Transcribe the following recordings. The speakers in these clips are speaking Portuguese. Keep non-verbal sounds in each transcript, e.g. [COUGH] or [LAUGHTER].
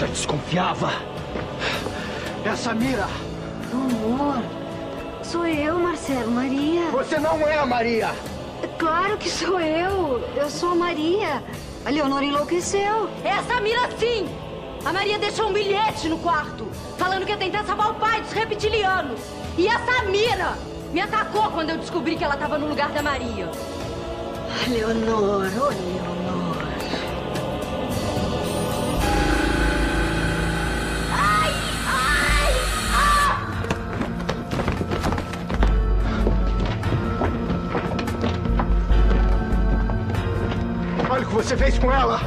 Já desconfiava. É a Samira. Amor, sou eu, Marcelo, Maria. Você não é a Maria. Claro que sou eu. Eu sou a Maria. A Leonora enlouqueceu. É a Samira, sim! A Maria deixou um bilhete no quarto, falando que ia tentar salvar o pai dos reptilianos. E a Samira me atacou quando eu descobri que ela estava no lugar da Maria. Leonor, oh fez com ela.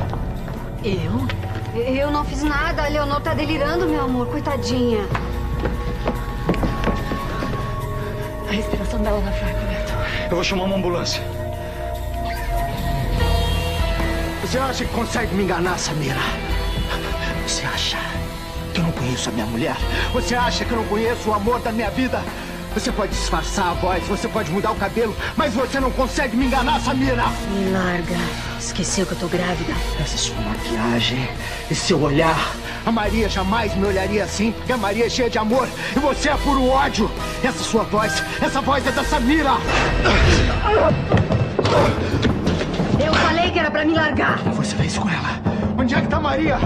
Eu? Eu não fiz nada. A Leonor tá delirando, meu amor. Coitadinha. A respiração dela tá fraca, Beto. Eu vou chamar uma ambulância. Você acha que consegue me enganar, Samira? Você acha que eu não conheço a minha mulher? Você acha que eu não conheço o amor da minha vida? Você pode disfarçar a voz, você pode mudar o cabelo, mas você não consegue me enganar, Samira! Me larga. Esqueceu que eu tô grávida. Essa sua maquiagem, esse seu olhar. A Maria jamais me olharia assim, porque a Maria é cheia de amor e você é puro ódio. Essa sua voz, essa voz é da Samira. Eu falei que era pra me largar. O que você fez com ela? Onde é que tá a Maria?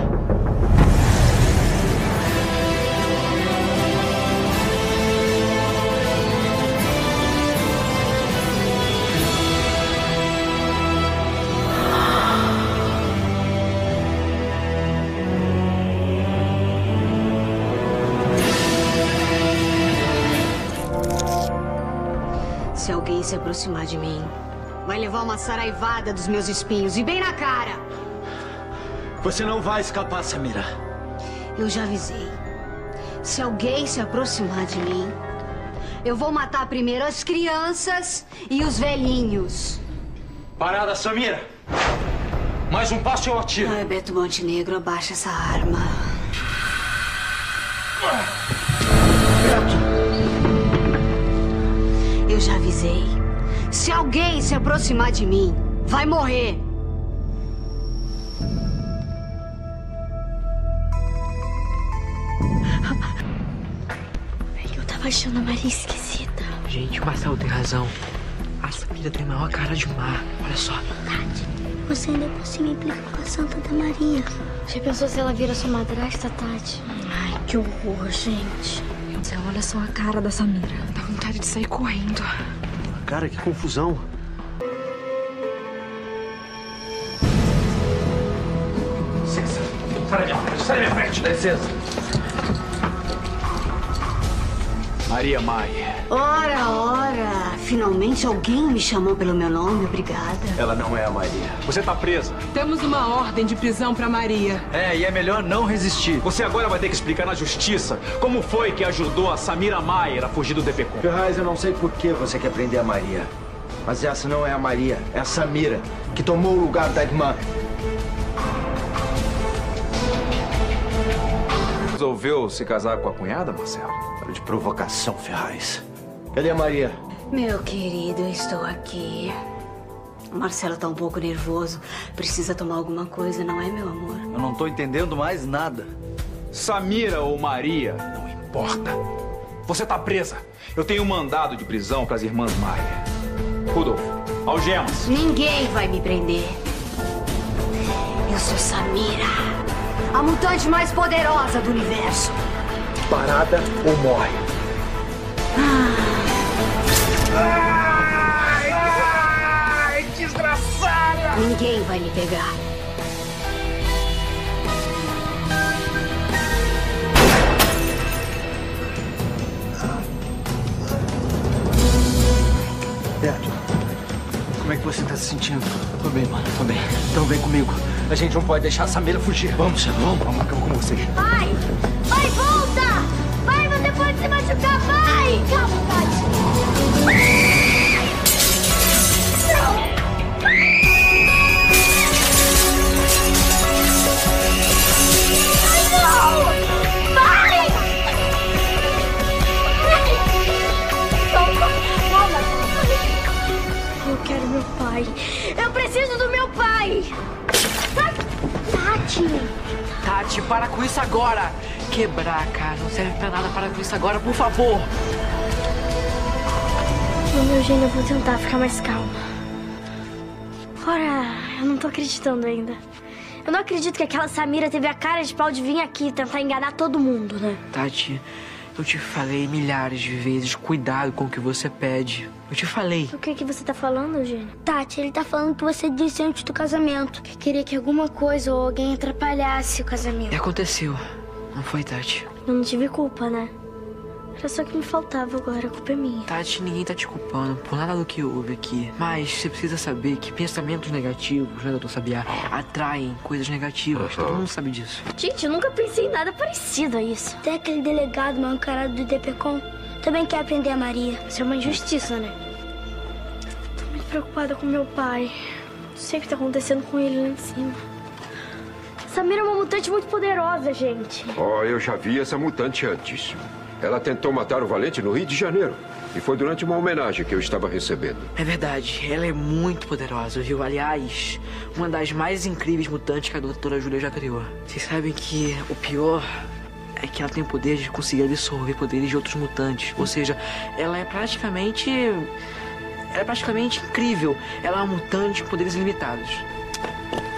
Se aproximar de mim, vai levar uma saraivada dos meus espinhos e bem na cara. Você não vai escapar, Samira. Eu já avisei. Se alguém se aproximar de mim, eu vou matar primeiro as crianças e os velhinhos. Parada, Samira. Mais um passo e eu atiro. Ai, Beto Montenegro, abaixa essa arma. Eu alguém se aproximar de mim, vai morrer. Eu tava achando a Maria esquisita. Gente, o Marcelo tem razão. A Samira tem maior cara de mar. Olha só. Tati, você ainda por cima implica com a Santa da Maria. Já pensou se ela vira sua madrasta, Tati? Ai, que horror, gente. Marcelo, olha só a cara da Samira. Dá vontade de sair correndo. Cara, que confusão. Licença. Sai da minha frente, sai da minha frente, dá licença. Maria Maia. Ora, ora. Finalmente alguém me chamou pelo meu nome, obrigada. Ela não é a Maria. Você tá presa. Temos uma ordem de prisão para Maria. É, e é melhor não resistir. Você agora vai ter que explicar na justiça como foi que ajudou a Samira Maier a fugir do DPCOM. Ferraz, eu não sei por que você quer prender a Maria. Mas essa não é a Maria, é a Samira, que tomou o lugar da irmã. Resolveu se casar com a cunhada, Marcelo? Para de provocação, Ferraz. Cadê a Maria? Meu querido, eu estou aqui. O Marcelo tá um pouco nervoso. Precisa tomar alguma coisa, não é, meu amor? Eu não tô entendendo mais nada. Samira ou Maria, não importa. Você tá presa. Eu tenho um mandado de prisão para as irmãs Maia. Rudolfo, algemas. Ninguém vai me prender. Eu sou Samira, a mutante mais poderosa do universo. Parada ou morre. Ai, ai, desgraçada! Ninguém vai me pegar. Beto, como é que você tá se sentindo? Tô bem, mano, tô bem. Então vem comigo. A gente não pode deixar a Samira fugir. Vamos, vamos, vamos, eu com vocês. Pai! Pai, volta! Pai, você pode se machucar, pai! Calma, Tati. Eu preciso do meu pai. Tati! Tati, para com isso agora! Quebrar, cara. Não serve pra nada. Para com isso agora, por favor. Não, Eugênio, eu vou tentar ficar mais calma. Ora, eu não tô acreditando ainda. Eu não acredito que aquela Samira teve a cara de pau de vir aqui tentar enganar todo mundo, né? Tati, eu te falei milhares de vezes, cuidado com o que você pede. Eu te falei. O que que você tá falando, Eugênio? Tati, ele tá falando que você disse antes do casamento. Que queria que alguma coisa ou alguém atrapalhasse o casamento. E aconteceu. Não foi, Tati? Eu não tive culpa, né? Era só que me faltava agora, a culpa é minha. Tati, ninguém tá te culpando por nada do que houve aqui. Mas você precisa saber que pensamentos negativos, né, doutor Sabiá, atraem coisas negativas. Todo mundo sabe disso. Gente, eu nunca pensei em nada parecido a isso. Até aquele delegado mal encarado do DPCOM também quer aprender a Maria. Isso é uma injustiça, né? Tô muito preocupada com meu pai. Não sei o que tá acontecendo com ele lá em cima. Samira é uma mutante muito poderosa, gente. Oh, eu já vi essa mutante antes. Ela tentou matar o Valente no Rio de Janeiro. E foi durante uma homenagem que eu estava recebendo. É verdade, ela é muito poderosa, viu? Aliás, uma das mais incríveis mutantes que a doutora Júlia já criou. Vocês sabem que o pior é que ela tem o poder de conseguir absorver poderes de outros mutantes. Ou seja, ela é praticamente. Ela é praticamente incrível. Ela é uma mutante com poderes ilimitados.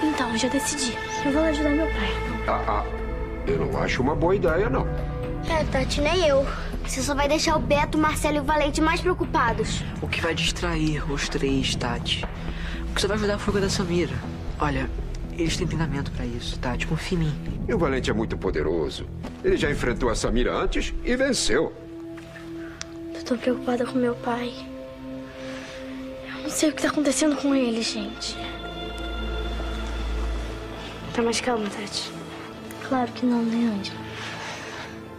Então, já decidi. Eu vou ajudar meu pai. Ah, ah, eu não acho uma boa ideia, não. É, Tati, nem eu. Você só vai deixar o Beto, o Marcelo e o Valente mais preocupados. O que vai distrair os três, Tati? O que só vai ajudar a fuga da Samira. Olha, eles têm treinamento pra isso, Tati. Confia em mim. E o Valente é muito poderoso. Ele já enfrentou a Samira antes e venceu. Eu tô preocupada com meu pai. Eu não sei o que tá acontecendo com ele, gente. Tá mais calma, Tati? Claro que não, né, Angela?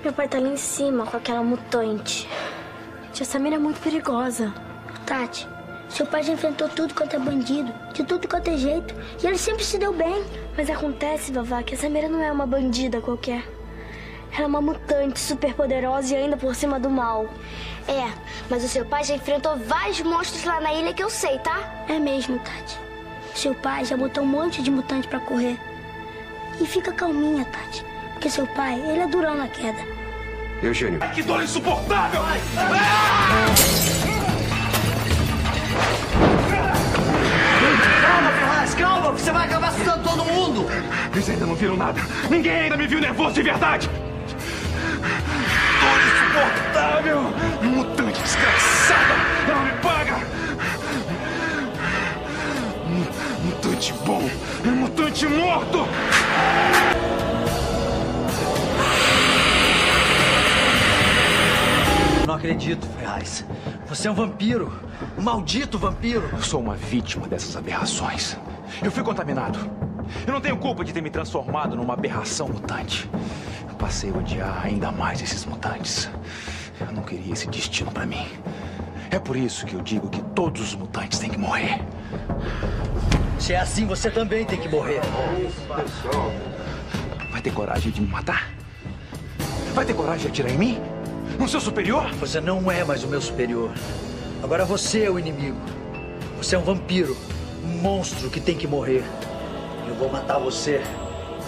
Meu pai tá lá em cima com aquela mutante. Tia Samira é muito perigosa. Tati, seu pai já enfrentou tudo quanto é bandido, de tudo quanto é jeito, e ele sempre se deu bem. Mas acontece, Vavá, que a Samira não é uma bandida qualquer. Ela é uma mutante super poderosa e ainda por cima do mal. É, mas o seu pai já enfrentou vários monstros lá na ilha que eu sei, tá? É mesmo, Tati. Seu pai já botou um monte de mutante pra correr. E fica calminha, Tati. Porque seu pai, ele é durão na queda. Eugênio. Que dor insuportável! Calma, Ferraz, calma! Você vai acabar assustando todo mundo! Eles ainda não viram nada. Ninguém ainda me viu nervoso de verdade. Dor insuportável! Mutante desgraçada! Ela me paga! Mutante bom! Mutante morto! Acredito, Ferraz. Você é um vampiro. Um maldito vampiro. Eu sou uma vítima dessas aberrações. Eu fui contaminado. Eu não tenho culpa de ter me transformado numa aberração mutante. Eu passei a odiar ainda mais esses mutantes. Eu não queria esse destino pra mim. É por isso que eu digo que todos os mutantes têm que morrer. Se é assim, você também tem que morrer. Vai ter coragem de me matar? Vai ter coragem de atirar em mim? No seu superior? Você não é mais o meu superior. Agora você é o inimigo. Você é um vampiro. Um monstro que tem que morrer. Eu vou matar você.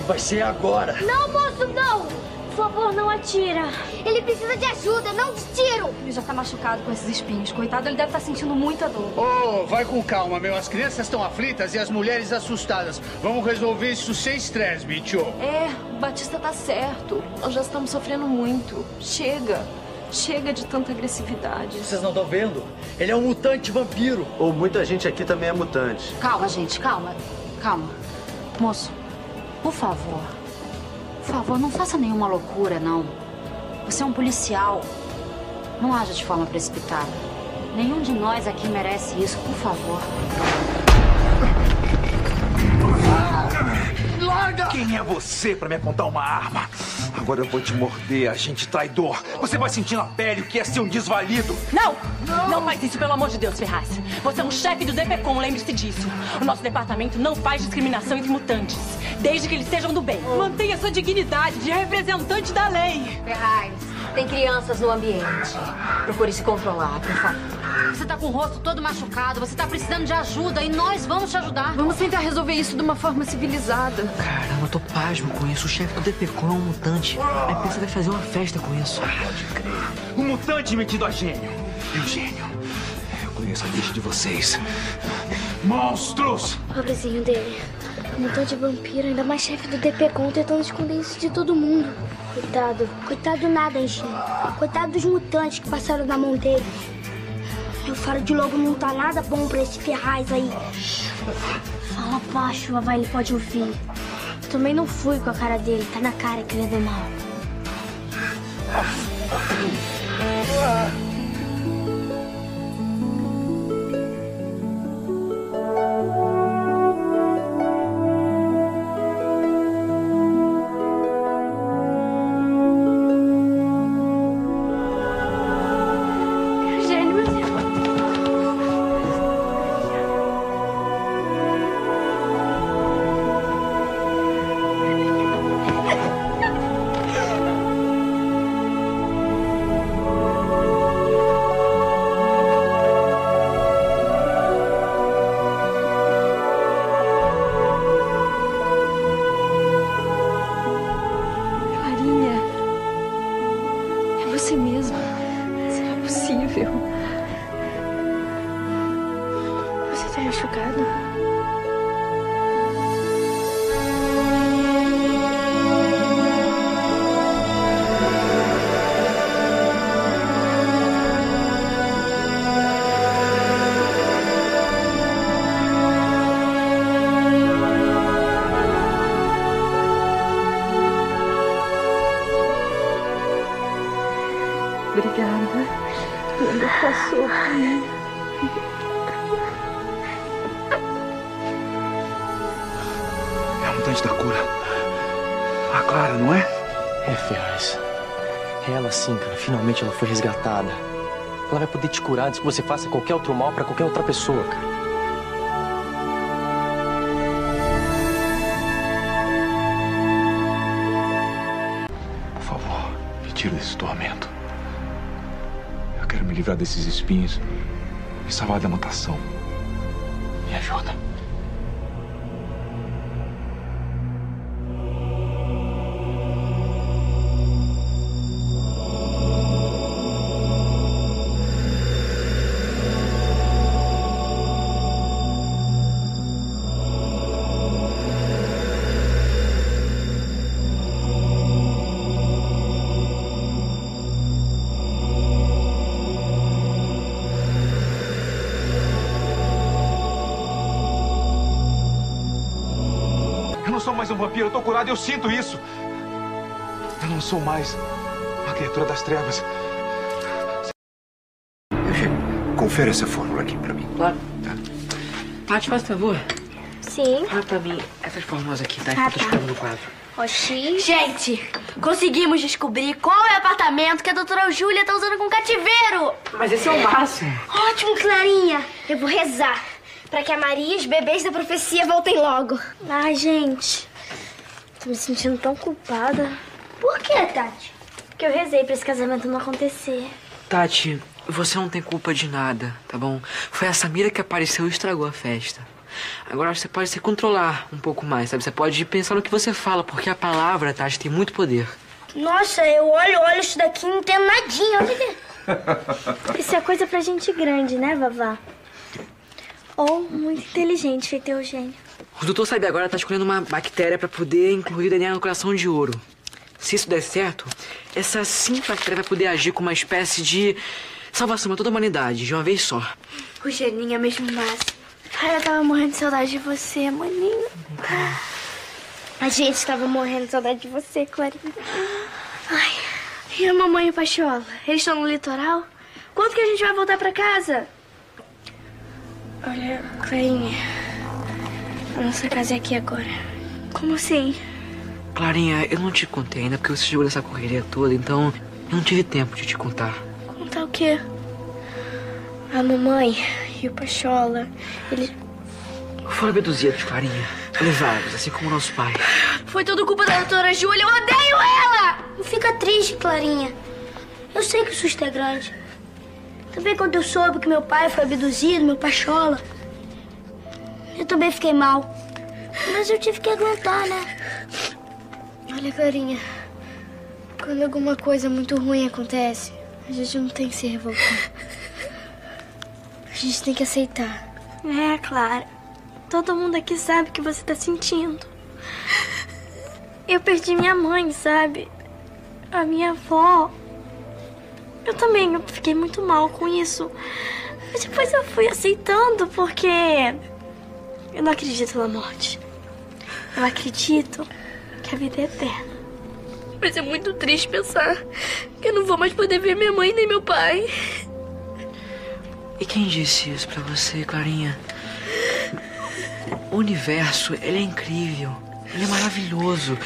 E vai ser agora. Não, moço, não! Por favor, não atira. Ele precisa de ajuda, não de tiro. Ele já tá machucado com esses espinhos. Coitado, ele deve estar sentindo muita dor. Oh, vai com calma, meu. As crianças estão aflitas e as mulheres assustadas. Vamos resolver isso sem estresse, bicho. É, o Batista tá certo. Nós já estamos sofrendo muito. Chega. Chega de tanta agressividade. Vocês não estão vendo? Ele é um mutante vampiro. Ou muita gente aqui também é mutante. Calma, gente, calma. Calma. Moço, por favor. Por favor, não faça nenhuma loucura, não. Você é um policial. Não haja de forma precipitada. Nenhum de nós aqui merece isso, por favor. Larga! Quem é você pra me apontar uma arma? Agora eu vou te morder, agente traidor. Você vai sentir na pele o que é ser um desvalido. Não! Não, faz isso, pelo amor de Deus, Ferraz. Você é um chefe do DPCOM, lembre-se disso. O nosso departamento não faz discriminação entre mutantes, desde que eles sejam do bem. Mantenha sua dignidade de representante da lei. Ferraz, tem crianças no ambiente. Procure se controlar, por favor. Você tá com o rosto todo machucado, você tá precisando de ajuda e nós vamos te ajudar. Vamos tentar resolver isso de uma forma civilizada. Caramba, eu tô pasmo com isso. O chefe do DPCOM é um mutante. A empresa vai fazer uma festa com isso. Pode crer. Um mutante metido a gênio. Eu, gênio. Eu conheço a ficha de vocês. Monstros! Pobrezinho dele. Mutante vampiro, ainda mais chefe do DPCOM, tentando esconder isso de todo mundo. Coitado. Coitado nada, Enchim. Coitado dos mutantes que passaram na mão dele. O faro de lobo não tá nada bom pra esse Ferraz aí. Fala baixo, vai, ele pode ouvir. Também não fui com a cara dele, tá na cara que ele é do mal. Obrigada. Tudo passou. É a mutante da cura. A Clara, não é? É, Ferraz. É ela sim, cara. Finalmente ela foi resgatada. Ela vai poder te curar antes que você faça qualquer outro mal pra qualquer outra pessoa, cara. Livrar desses espinhos e salvar da mutação. Me ajuda. Um vampiro, eu tô curado e eu sinto isso. Eu não sou mais uma criatura das trevas. Confere essa fórmula aqui pra mim. Claro. Paty, faz favor. Sim. Olha pra mim essas fórmulas aqui, tá? Ah, Que eu tô tá. escrevendo no quadro. Oxi. Gente, conseguimos descobrir qual é o apartamento que a doutora Júlia tá usando com cativeiro. Mas esse é o máximo. Ótimo, Clarinha. Eu vou rezar pra que a Maria e os bebês da profecia voltem logo. Ai, gente. Tô me sentindo tão culpada. Por que, Tati? Porque eu rezei pra esse casamento não acontecer. Tati, você não tem culpa de nada, tá bom? Foi a Samira que apareceu e estragou a festa. Agora você pode se controlar um pouco mais, sabe? Você pode pensar no que você fala, porque a palavra, Tati, tem muito poder. Nossa, eu olho, olho isso daqui e não entendo nadinha. Olha aqui. [LAUGHS] Isso é coisa pra gente grande, né, Vavá? Ou muito inteligente, feito Eugênio. O doutor sabe agora tá escolhendo uma bactéria pra poder incluir o DNA no coração de ouro. Se isso der certo, essa simples bactéria vai poder agir como uma espécie de salvação pra toda a humanidade, de uma vez só. O Geninho é mesmo máximo. Ai, eu tava morrendo de saudade de você, maninho. A gente tava morrendo de saudade de você, Clarinha. Ai, e a mamãe e o Pachola? Eles estão no litoral? Quando que a gente vai voltar pra casa? Olha, Clarinha, a nossa casa é aqui agora. Como assim? Clarinha, eu não te contei ainda porque você chegou nessa correria toda, então eu não tive tempo de te contar. Contar o quê? A mamãe e o Pachola, eles... Foram abduzidos, Clarinha. Levados, assim como nosso pai. Foi tudo culpa da doutora Júlia, eu odeio ela! Não fica triste, Clarinha. Eu sei que o susto é grande. Também quando eu soube que meu pai foi abduzido, meu pachola. Eu também fiquei mal. Mas eu tive que aguentar, né? Olha, Clarinha. Quando alguma coisa muito ruim acontece, a gente não tem que se revoltar. A gente tem que aceitar. É, Clara. Todo mundo aqui sabe o que você tá sentindo. Eu perdi minha mãe, sabe? A minha avó. Eu também eu fiquei muito mal com isso. Mas depois eu fui aceitando porque eu não acredito na morte. Eu acredito que a vida é eterna. Mas é muito triste pensar que eu não vou mais poder ver minha mãe nem meu pai. E quem disse isso pra você, Clarinha? O universo, ele é incrível. Ele é maravilhoso.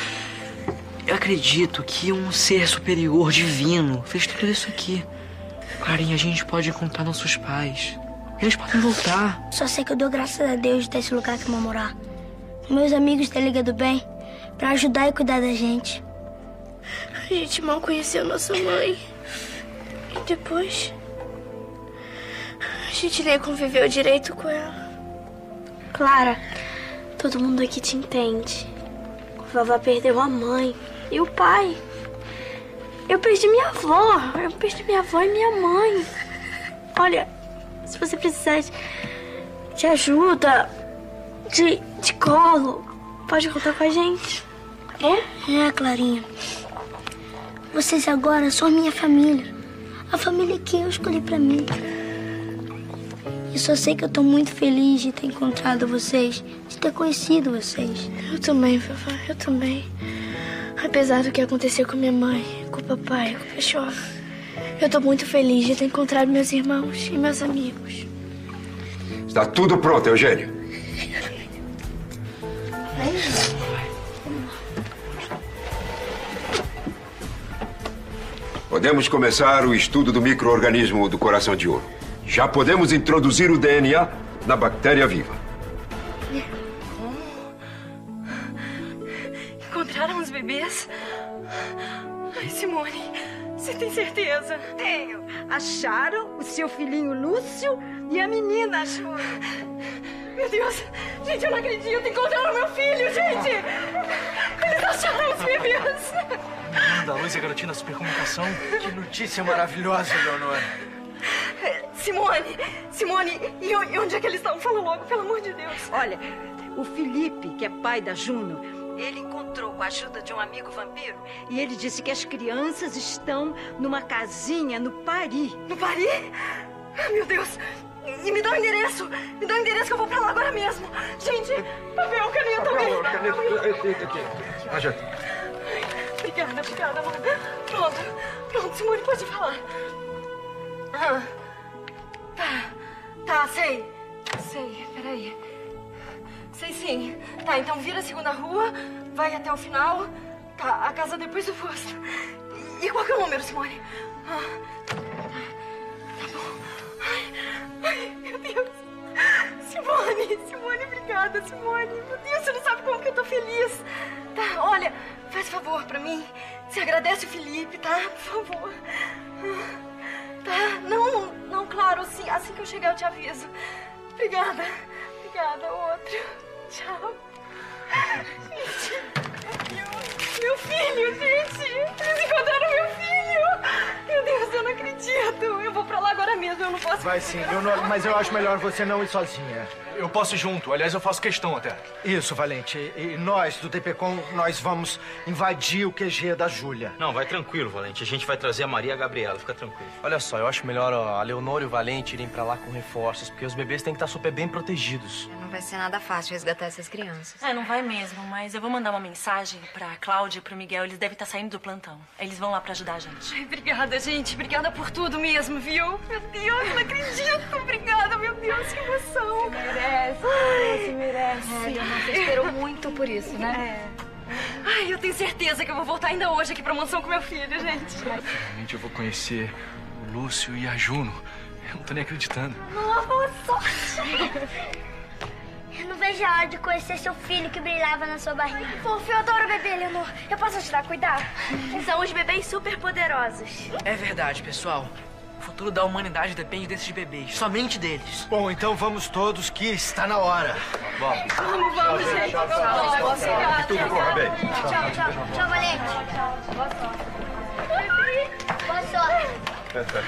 Eu acredito que um ser superior, divino, fez tudo isso aqui. Clarinha, a gente pode encontrar nossos pais. Eles podem voltar. Só sei que eu dou graças a Deus de ter esse lugar que eu vou morar. Meus amigos da Liga do Bem, pra ajudar e cuidar da gente. A gente mal conheceu nossa mãe. E depois. A gente nem conviveu direito com ela. Clara, todo mundo aqui te entende. A vovó perdeu a mãe e o pai. Eu perdi minha avó. Eu perdi minha avó e minha mãe. Olha, se você precisar de, ajuda, de, de colo, pode contar com a gente. Tá bom? É, Clarinha. Vocês agora são a minha família. A família que eu escolhi pra mim. E só sei que eu tô muito feliz de ter encontrado vocês, de ter conhecido vocês. Eu também, vovó, eu também. Apesar do que aconteceu com minha mãe, com o papai, com o cachorro. Eu tô muito feliz de ter encontrado meus irmãos e meus amigos. Está tudo pronto, Eugênio. Podemos começar o estudo do microorganismo do coração de ouro. Já podemos introduzir o DNA na bactéria viva. Encontraram os bebês? Ai, Simone, você tem certeza? Tenho. Acharam o seu filhinho Lúcio e a menina Júlia. Meu Deus! Gente, eu não acredito! Encontraram meu filho, gente! Eles acharam os bebês! Da Luz e a garotinha da supercomunicação. Que notícia maravilhosa, Leonora. Simone! Simone! E e onde é que eles estão? Fala logo, pelo amor de Deus! Olha, o Felipe, que é pai da Juno, ele encontrou com a ajuda de um amigo vampiro e ele disse que as crianças estão numa casinha no Paris. No Paris? Meu Deus! E me dá o endereço! Me dá o endereço que eu vou pra lá agora mesmo! Gente, papel, caneta, alguém! aqui. Ah, já. Obrigada, obrigada, amor. Pronto, pronto, Simone, pode falar. Ah, tá, tá, sei. Sei, peraí. Sei sim. Tá, então vira a segunda rua, vai até o final. Tá, a casa depois do posto. E qual que é o número, Simone? Ah, tá, tá bom. Ai, ai, meu Deus. Simone, Simone, obrigada, Simone. Meu Deus, você não sabe como que eu tô feliz. Tá, olha, faz favor pra mim. Você agradece o Felipe, tá? Por favor. Tá, não, não, claro, assim, assim que eu chegar eu te aviso. Obrigada, obrigada, outro. Tchau. Gente, meu meu filho, gente. Eles encontraram meu filho. Meu Deus, eu não acredito. Eu vou pra lá agora mesmo, eu não posso... Vai sim, Leonora, mas eu acho melhor você não ir sozinha. Eu posso ir junto. Aliás, eu faço questão até. Isso, Valente. E nós, do DPCom, nós vamos invadir o QG da Júlia. Não, vai tranquilo, Valente. A gente vai trazer a Maria e a Gabriela, fica tranquilo. Olha só, eu acho melhor ó, a Leonor e o Valente irem pra lá com reforços, porque os bebês têm que estar super bem protegidos. Não vai ser nada fácil resgatar essas crianças. É, não vai mesmo, mas eu vou mandar uma mensagem pra Cláudia e pro Miguel. Eles devem estar saindo do plantão. Eles vão lá pra ajudar a gente. Ai, obrigada, gente. Obrigada por tudo mesmo, viu? Meu Deus, não acredito. Obrigada, meu Deus, que emoção. Você merece. Ai, merece. É, Leonor, você esperou muito por isso, né? Ai, eu tenho certeza que eu vou voltar ainda hoje aqui pra mansão com meu filho, gente. Finalmente eu vou conhecer o Lúcio e a Juno. Eu não tô nem acreditando. Nossa! Eu não vejo a hora de conhecer seu filho que brilhava na sua barriga. Fofo, eu adoro bebê, Leonor. Eu posso ajudar a cuidar? São os bebês super poderosos. É verdade, pessoal. O futuro da humanidade depende desses bebês, somente deles. Bom, então vamos todos, que está na hora. Vamos. Vamos, vamos, gente. Tchau, tchau. Que tudo corra bem. Tchau, tchau. Tchau, Valente. Boa sorte. Boa sorte. Essa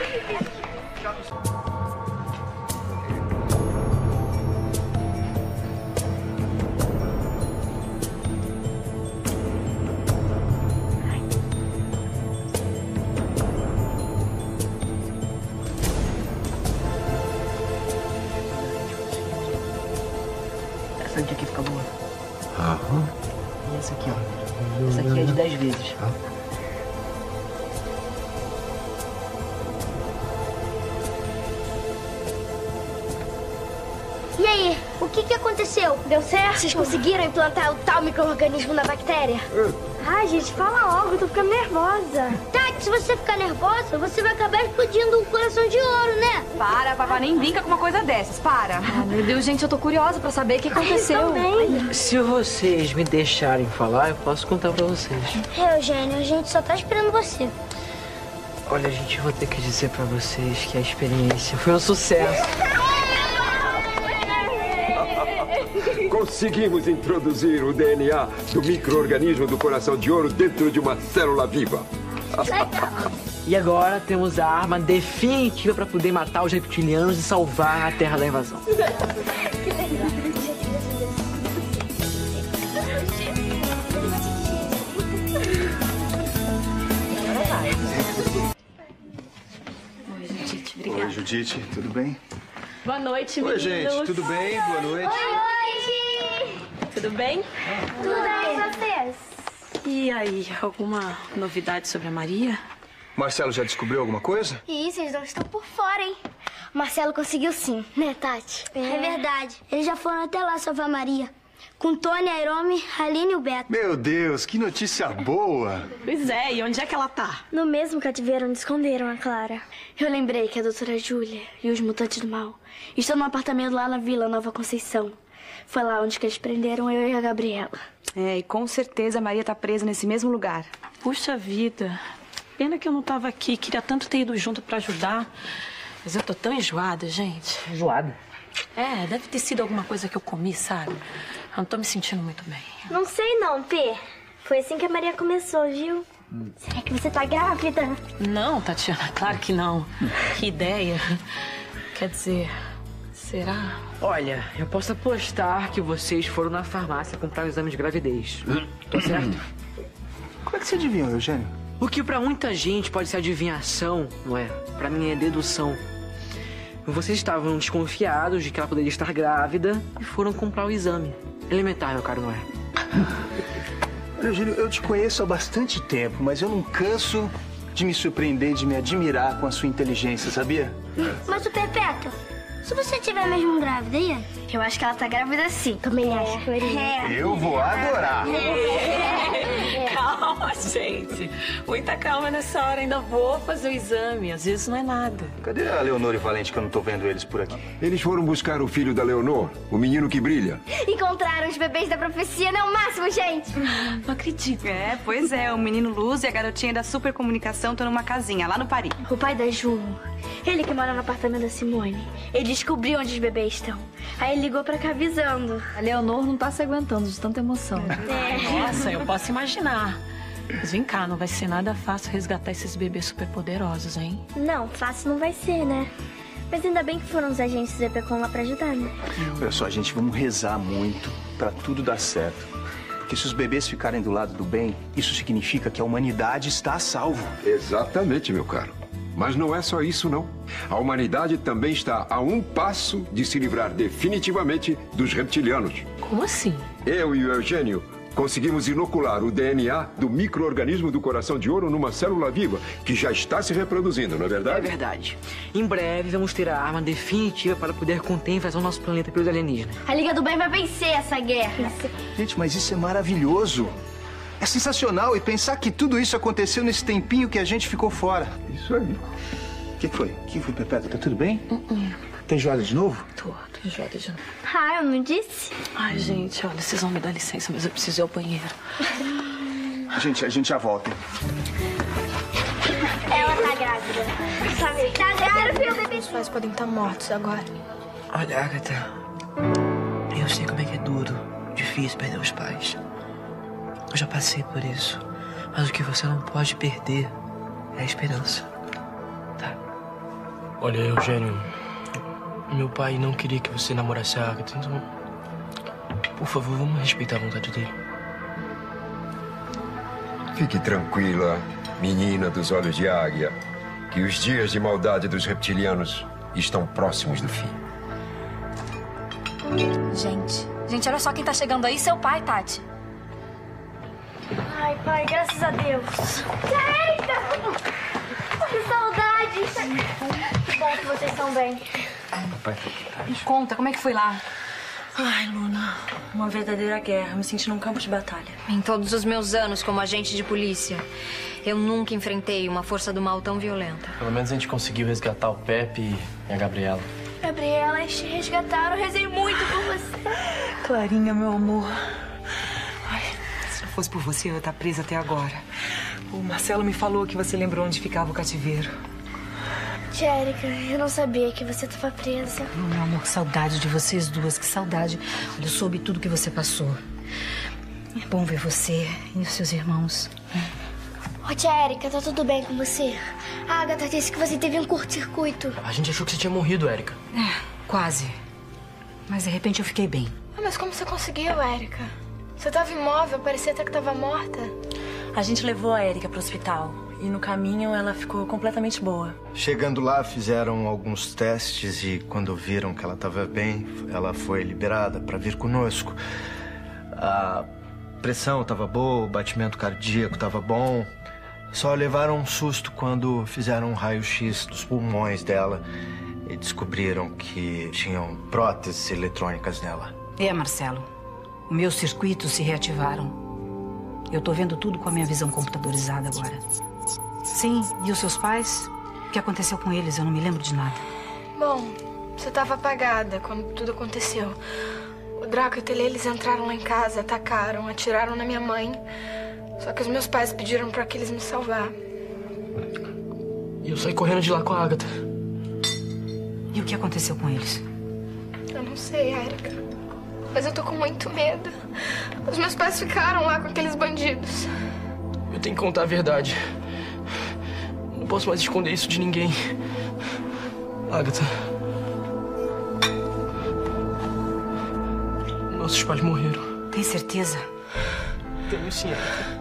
10 vezes. E aconteceu? Deu certo? Vocês conseguiram implantar o tal micro-organismo na bactéria? Ai, gente, fala logo, eu tô ficando nervosa. Tati, se você ficar nervosa, você vai acabar explodindo um coração de ouro, né? Para, papá, nem brinca com uma coisa dessas. Para. Ah, meu Deus, gente, eu tô curiosa pra saber o que aconteceu. também. Se vocês me deixarem falar, eu posso contar pra vocês. É, Eugênio, a gente só tá esperando você. Olha, gente, eu vou ter que dizer pra vocês que a experiência foi um sucesso. [LAUGHS] Conseguimos introduzir o DNA do micro-organismo do coração de ouro dentro de uma célula viva. E agora temos a arma definitiva pra poder matar os reptilianos e salvar a Terra da invasão. Oi, Judite, tudo bem? Boa noite, Oi, meninos. gente, tudo bem? Boa noite. Tudo bem? Tudo bem, vocês? E aí, alguma novidade sobre a Maria? Marcelo já descobriu alguma coisa? Ih, vocês não estão por fora, hein? Marcelo conseguiu sim, né, Tati? É, verdade. Eles já foram até lá salvar a Maria. Com Tony, a Irome, a Aline e o Beto. Meu Deus, que notícia boa! Pois é, e onde é que ela tá? No mesmo cativeiro onde esconderam a Clara. Eu lembrei que a doutora Júlia e os mutantes do mal estão num apartamento lá na Vila Nova Conceição. Foi lá onde que eles prenderam eu e a Gabriela. É, e com certeza a Maria tá presa nesse mesmo lugar. Puxa vida. Pena que eu não tava aqui. Queria tanto ter ido junto pra ajudar. Mas eu tô tão enjoada, gente. Enjoada? É, deve ter sido alguma coisa que eu comi, sabe? Eu não tô me sentindo muito bem. Não sei não, P. Foi assim que a Maria começou, viu? Será que você tá grávida? Não, Tatiana, claro que não. Que ideia. Quer dizer, será? Olha, eu posso apostar que vocês foram na farmácia comprar o exame de gravidez. Tô certo? Como é que você adivinhou, Eugênio? O que pra muita gente pode ser adivinhação, não é? Pra mim é dedução. Vocês estavam desconfiados de que ela poderia estar grávida e foram comprar o exame. Elementar, meu caro, não é? Olha, Eugênio, eu te conheço há bastante tempo, mas eu não canso de me surpreender, de me admirar com a sua inteligência, sabia? Mas o Perpétuo, se você tiver mesmo grávida, e? Eu acho que ela tá grávida sim. Também acho. É. Eu vou adorar. [LAUGHS] Calma, gente. Muita calma nessa hora. Ainda vou fazer o exame. Às vezes não é nada. Cadê a Leonor e o Valente que eu não tô vendo eles por aqui? Eles foram buscar o filho da Leonor, o menino que brilha. Encontraram os bebês da profecia, não é o máximo, gente. Não acredito. É, pois é, o menino Luz e a garotinha da supercomunicação estão numa casinha lá no Paris. O pai da Ju, ele que mora no apartamento da Simone, ele descobriu onde os bebês estão. Aí ele ligou pra cá avisando. A Leonor não tá se aguentando de tanta emoção. Nossa, eu posso imaginar. Mas vem cá, não vai ser nada fácil resgatar esses bebês superpoderosos, hein? Não, fácil não vai ser, né? Mas ainda bem que foram os agentes do EPCOM lá pra ajudar, né? Olha só, gente, vamos rezar muito pra tudo dar certo. Porque se os bebês ficarem do lado do bem, isso significa que a humanidade está a salvo. Exatamente, meu caro. Mas não é só isso, não. A humanidade também está a um passo de se livrar definitivamente dos reptilianos. Como assim? Eu e o Eugênio conseguimos inocular o DNA do micro-organismo do coração de ouro numa célula viva que já está se reproduzindo, não é É verdade? verdade. Em breve vamos ter a arma definitiva para poder conter a invasão do nosso planeta pelos alienígenas. A Liga do Bem vai vencer essa guerra. Gente, mas isso é maravilhoso. É sensacional e pensar que tudo isso aconteceu nesse tempinho que a gente ficou fora. Isso aí. O que foi? O que foi, Perpétua? Tá tudo bem? Tem joada de novo? Tô, tô enjoada de novo. Ah, eu não disse? Ai, gente, olha, vocês vão me dar licença, mas eu preciso ir ao banheiro. Gente, a gente já volta. Ela tá grávida. Sabe? Tá grávida. pais podem estar mortos agora. Olha, Agatha, eu sei como é que é duro, difícil perder os pais. Eu já passei por isso. Mas o que você não pode perder é a esperança. Olha, Eugênio, meu pai não queria que você namorasse a Agatha, então. Por favor, vamos respeitar a vontade dele. Fique tranquila, menina dos olhos de águia, que os dias de maldade dos reptilianos estão próximos do fim. Gente, gente, olha só quem tá chegando aí, seu pai, Tati. Ai, pai, graças a Deus. Eita! Que saudade! Que bom que vocês estão bem. Me conta, como é que foi lá? Ai, Luna, uma verdadeira guerra. Me senti num campo de batalha. Em todos os meus anos como agente de polícia, eu nunca enfrentei uma força do mal tão violenta. Pelo menos a gente conseguiu resgatar o Pepe e a Gabriela. Gabriela, eles te resgataram. Eu rezei muito por você. Clarinha, meu amor. Fosse por você, eu ia estar presa até agora. O Marcelo me falou que você lembrou onde ficava o cativeiro. Tia Erika, eu não sabia que você estava presa. Oh, meu amor, que saudade de vocês duas, que saudade. Olha, eu soube tudo que você passou. É bom ver você e os seus irmãos. Ô, tia Erika, tá tudo bem com você? A Agatha disse que você teve um curto-circuito. A gente achou que você tinha morrido, Érica. É, quase. Mas de repente eu fiquei bem. Ah, mas como você conseguiu, Erika? Você tava imóvel, parecia até que tava morta. A gente levou a Erika pro hospital. E no caminho ela ficou completamente boa. Chegando lá, fizeram alguns testes e quando viram que ela estava bem, ela foi liberada para vir conosco. A pressão estava boa, o batimento cardíaco estava bom. Só levaram um susto quando fizeram um raio-x dos pulmões dela e descobriram que tinham próteses eletrônicas nela. É, Marcelo. Meus circuitos se reativaram. Eu tô vendo tudo com a minha visão computadorizada agora. Sim, e os seus pais? O que aconteceu com eles? Eu não me lembro de nada. Bom, você tava apagada quando tudo aconteceu. O Draco e o Tele, eles entraram lá em casa, atacaram, atiraram na minha mãe. Só que os meus pais pediram pra que eles me salvar. E eu saí correndo de lá com a Agatha. E o que aconteceu com eles? Eu não sei, Erika. Mas eu tô com muito medo. Os meus pais ficaram lá com aqueles bandidos. Eu tenho que contar a verdade. Não posso mais esconder isso de ninguém. Agatha. Nossos pais morreram. Tem certeza? Tenho sim, Agatha.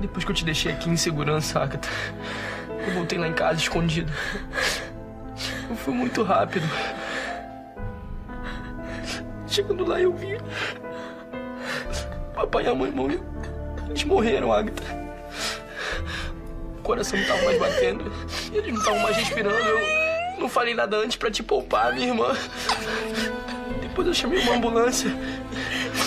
Depois que eu te deixei aqui em segurança, Agatha, eu voltei lá em casa escondido. Foi muito rápido. Chegando lá, eu vi. Papai e a mãe morreram. Eles morreram, Agatha. O coração não tava mais batendo. Eles não estavam mais respirando. Eu não falei nada antes pra te poupar, minha irmã. Depois eu chamei uma ambulância.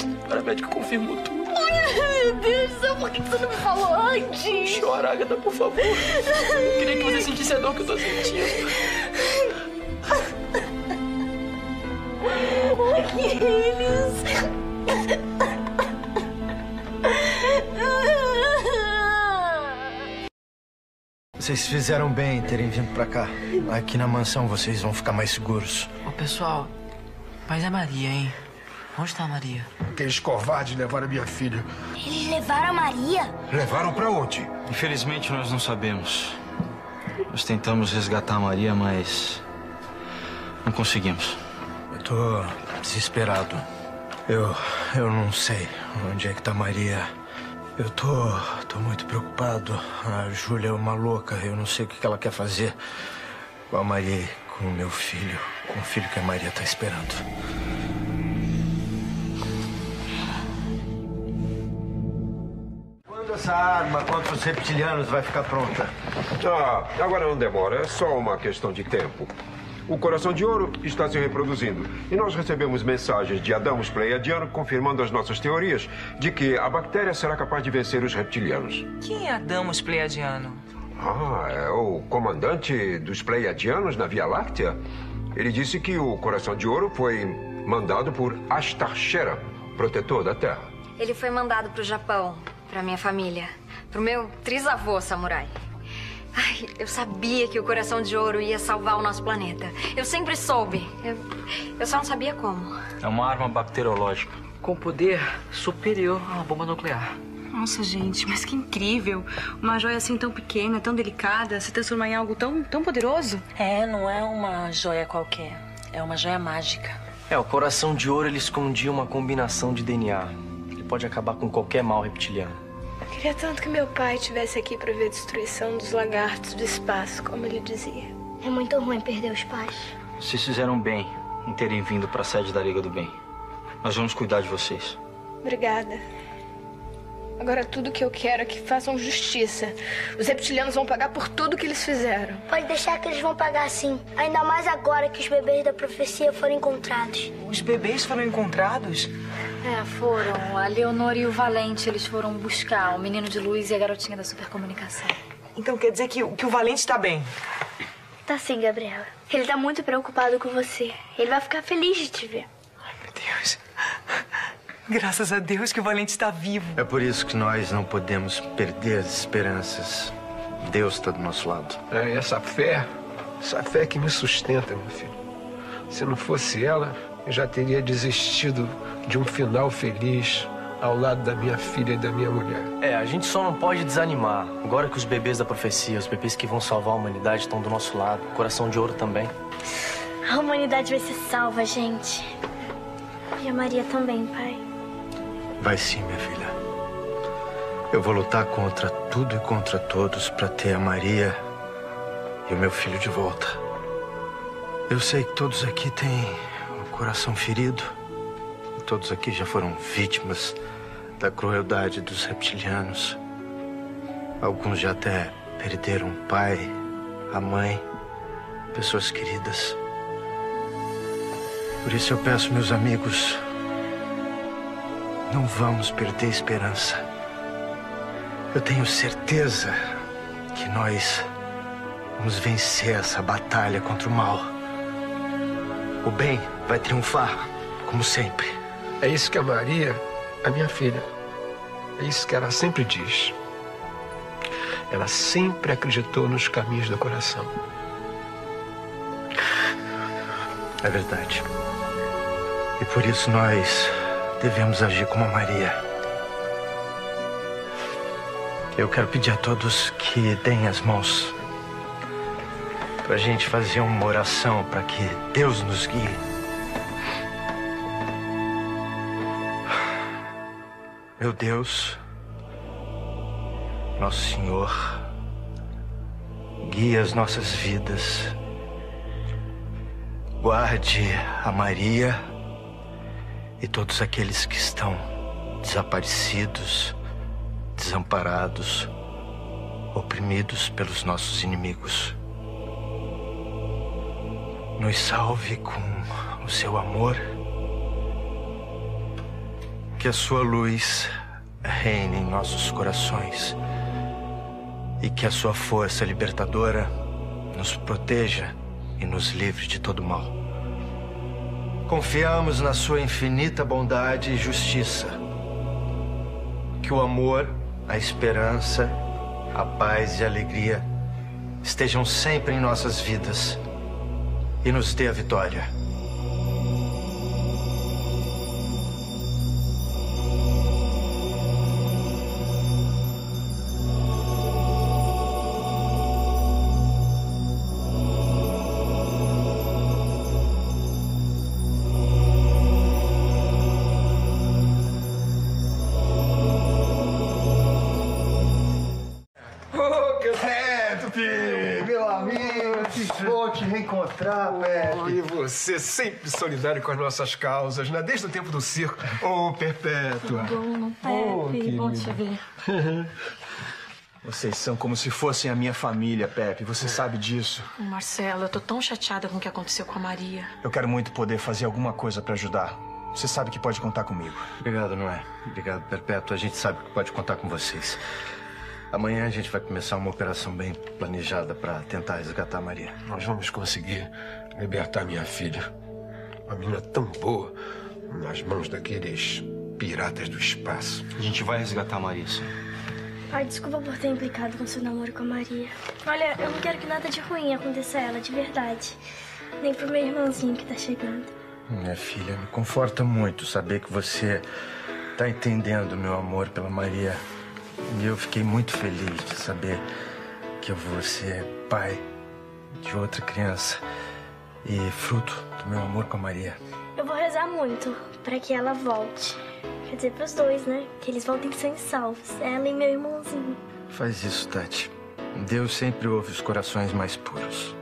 O paramédico confirmou tudo. Ai, meu Deus do céu, por que você não me falou antes? Chora, Agatha, por favor. Eu queria que você sentisse a dor que eu tô sentindo. Aquiles! Vocês fizeram bem em terem vindo pra cá. Aqui na mansão vocês vão ficar mais seguros. Ô, pessoal, mas é Maria, hein? Onde tá a Maria? Aqueles covardes levaram minha filha. Eles levaram a Maria? Levaram pra onde? Infelizmente, nós não sabemos. Nós tentamos resgatar a Maria, mas. não conseguimos. Eu tô desesperado. Eu. eu não sei onde é que tá Maria. Eu tô. tô muito preocupado. A Júlia é uma louca. Eu não sei o que ela quer fazer com a Maria com o meu filho. Com o filho que a Maria tá esperando. Quando essa arma contra os reptilianos vai ficar pronta? Ah, agora não demora, é só uma questão de tempo. O coração de ouro está se reproduzindo e nós recebemos mensagens de Adamos Pleiadiano confirmando as nossas teorias de que a bactéria será capaz de vencer os reptilianos. Quem é Adamos Pleiadiano? Ah, é o comandante dos Pleiadianos na Via Láctea? Ele disse que o coração de ouro foi mandado por Astarchera, protetor da Terra. Ele foi mandado pro Japão, pra minha família, pro meu trisavô samurai. Ai, eu sabia que o coração de ouro ia salvar o nosso planeta. Eu sempre soube. Eu, eu só não sabia como. É uma arma bacteriológica. Com poder superior a uma bomba nuclear. Nossa, gente, mas que incrível. Uma joia assim tão pequena, tão delicada, se transformar em algo tão, tão poderoso. É, não é uma joia qualquer. É uma joia mágica. É, o coração de ouro ele escondia uma combinação de DNA. Ele pode acabar com qualquer mal reptiliano. Queria tanto que meu pai estivesse aqui para ver a destruição dos lagartos do espaço, como ele dizia. É muito ruim perder os pais. Vocês fizeram bem em terem vindo para a sede da Liga do Bem. Nós vamos cuidar de vocês. Obrigada. Agora tudo que eu quero é que façam justiça. Os reptilianos vão pagar por tudo que eles fizeram. Pode deixar que eles vão pagar sim. Ainda mais agora que os bebês da profecia foram encontrados. Os bebês foram encontrados? É, foram. A Leonor e o Valente, eles foram buscar o menino de luz e a garotinha da supercomunicação. Então quer dizer que, que o Valente tá bem? Tá sim, Gabriela. Ele tá muito preocupado com você. Ele vai ficar feliz de te ver. Meu Deus. Graças a Deus que o Valente está vivo. É por isso que nós não podemos perder as esperanças. Deus está do nosso lado. É essa fé, essa fé que me sustenta, meu filho. Se não fosse ela, eu já teria desistido de um final feliz ao lado da minha filha e da minha mulher. É, a gente só não pode desanimar. Agora que os bebês da profecia, os bebês que vão salvar a humanidade estão do nosso lado. Coração de ouro também. A humanidade vai ser salva, gente. E a Maria também, pai. Vai sim, minha filha. Eu vou lutar contra tudo e contra todos para ter a Maria e o meu filho de volta. Eu sei que todos aqui têm coração ferido. Todos aqui já foram vítimas da crueldade dos reptilianos. Alguns já até perderam o pai, a mãe, pessoas queridas. Por isso eu peço, meus amigos, não vamos perder esperança. Eu tenho certeza que nós vamos vencer essa batalha contra o mal. O bem vai triunfar, como sempre. É isso que a Maria, a minha filha, é isso que ela sempre diz. Ela sempre acreditou nos caminhos do coração. É verdade. E por isso nós devemos agir como a Maria. Eu quero pedir a todos que deem as mãos para a gente fazer uma oração para que Deus nos guie. Meu Deus, nosso Senhor, guia as nossas vidas. Guarde a Maria e todos aqueles que estão desaparecidos, desamparados, oprimidos pelos nossos inimigos. Nos salve com o seu amor. Que a sua luz reine em nossos corações e que a sua força libertadora nos proteja e nos livre de todo mal. Confiamos na sua infinita bondade e justiça. Que o amor, a esperança, a paz e a alegria estejam sempre em nossas vidas e nos dê a vitória. Sempre solidário com as nossas causas, né? Desde o tempo do circo. Ô, Perpétua. Bom, Ô, Pepe, bom te ver. [LAUGHS] Vocês são como se fossem a minha família, Pepe. Você sabe disso. Marcelo, eu tô tão chateada com o que aconteceu com a Maria. Eu quero muito poder fazer alguma coisa pra ajudar. Você sabe que pode contar comigo. Obrigado, Noé. Obrigado, Perpétua. A gente sabe que pode contar com vocês. Amanhã a gente vai começar uma operação bem planejada para tentar resgatar a Maria. Nós vamos conseguir libertar minha filha. Uma menina tão boa nas mãos daqueles piratas do espaço. A gente vai resgatar a Maria, sim. Ai, desculpa por ter implicado com seu namoro com a Maria. Olha, eu não quero que nada de ruim aconteça a ela, de verdade. Nem pro meu irmãozinho que tá chegando. Minha filha, me conforta muito saber que você tá entendendo o meu amor pela Maria. E eu fiquei muito feliz de saber que eu vou ser pai de outra criança e fruto meu amor com a Maria. Eu vou rezar muito pra que ela volte. Quer dizer, pros dois, né? Que eles voltem sem salvos. Ela e meu irmãozinho. Faz isso, Tati. Deus sempre ouve os corações mais puros.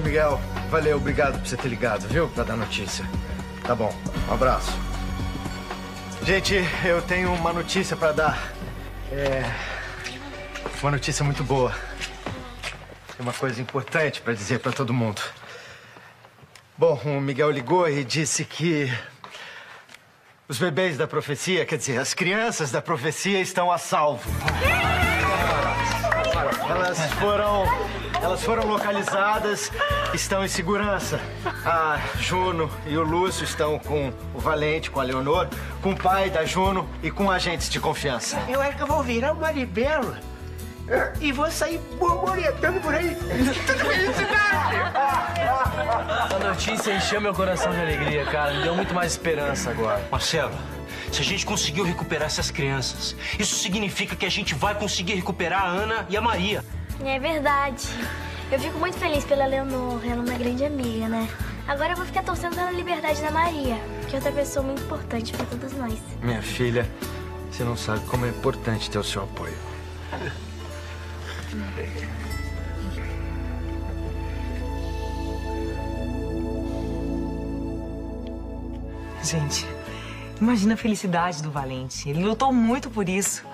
Miguel, valeu, obrigado por você ter ligado, viu? Pra dar notícia. Tá bom, um abraço. Gente, eu tenho uma notícia pra dar. É. Uma notícia muito boa. Tem uma coisa importante pra dizer pra todo mundo. Bom, o Miguel ligou e disse que. Os bebês da profecia, quer dizer, as crianças da profecia estão a salvo. Elas foram. Elas foram localizadas, estão em segurança. A Juno e o Lúcio estão com o Valente, com a Leonor, com o pai da Juno e com agentes de confiança. Eu acho que eu vou virar o Maribelo e vou sair borboletando por aí. Tudo felicidade! Essa notícia encheu meu coração de alegria, cara. Me deu muito mais esperança agora. Marcelo, se a gente conseguiu recuperar essas crianças, isso significa que a gente vai conseguir recuperar a Ana e a Maria. É verdade. Eu fico muito feliz pela Leonor, ela é uma grande amiga, né? Agora eu vou ficar torcendo pela liberdade da Maria, que é outra pessoa muito importante pra todos nós. Minha filha, você não sabe como é importante ter o seu apoio. Gente, imagina a felicidade do Valente. Ele lutou muito por isso.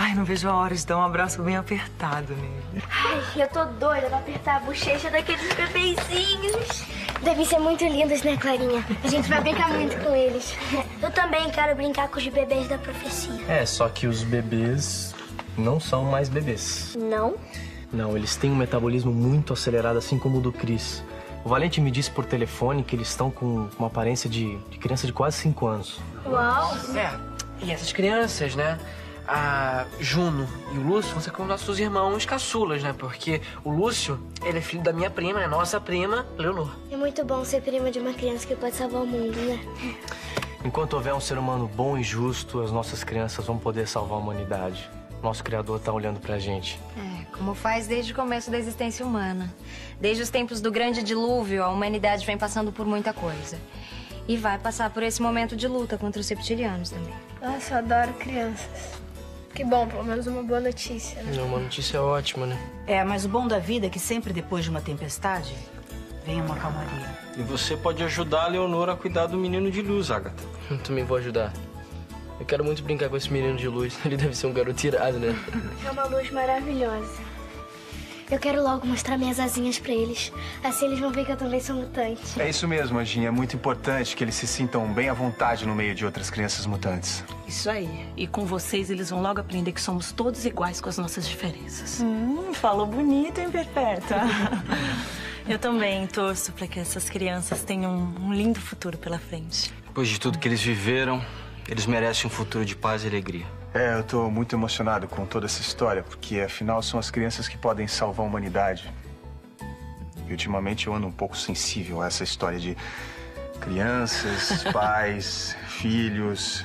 Ai, não vejo a hora de dar um abraço bem apertado nele. Ai, eu tô doida pra apertar a bochecha daqueles bebezinhos. Devem ser muito lindos, né, Clarinha? A gente vai brincar muito com eles. Eu também quero brincar com os bebês da profecia. É, só que os bebês não são mais bebês. Não? Não, eles têm um metabolismo muito acelerado, assim como o do Chris. O Valente me disse por telefone que eles estão com uma aparência de, de criança de quase 5 anos. Uau! É, e essas crianças, né? A Juno e o Lúcio vão ser como nossos irmãos caçulas, né? Porque o Lúcio, ele é filho da minha prima, é nossa prima, Leonor. É muito bom ser prima de uma criança que pode salvar o mundo, né? Enquanto houver um ser humano bom e justo, as nossas crianças vão poder salvar a humanidade. Nosso Criador tá olhando pra gente. É, como faz desde o começo da existência humana. Desde os tempos do grande dilúvio, a humanidade vem passando por muita coisa. E vai passar por esse momento de luta contra os reptilianos também. Nossa, eu adoro crianças. Que bom, pelo menos uma boa notícia, né? É uma notícia ótima, né? É, mas o bom da vida é que sempre depois de uma tempestade vem uma calmaria. E você pode ajudar a Leonor a cuidar do menino de luz, Agatha. Eu também vou ajudar. Eu quero muito brincar com esse menino de luz. [LAUGHS] Ele deve ser um garoto irado, né? É uma luz maravilhosa. Eu quero logo mostrar minhas asinhas pra eles. Assim eles vão ver que eu também sou mutante. É isso mesmo, Anjinha. É muito importante que eles se sintam bem à vontade no meio de outras crianças mutantes. Isso aí. E com vocês eles vão logo aprender que somos todos iguais com as nossas diferenças. Hum, falou bonito, hein, Perfeita? [LAUGHS] Eu também torço para que essas crianças tenham um lindo futuro pela frente. Depois de tudo que eles viveram, eles merecem um futuro de paz e alegria. É, eu tô muito emocionado com toda essa história, porque afinal são as crianças que podem salvar a humanidade. E ultimamente eu ando um pouco sensível a essa história de crianças, [LAUGHS] pais, filhos.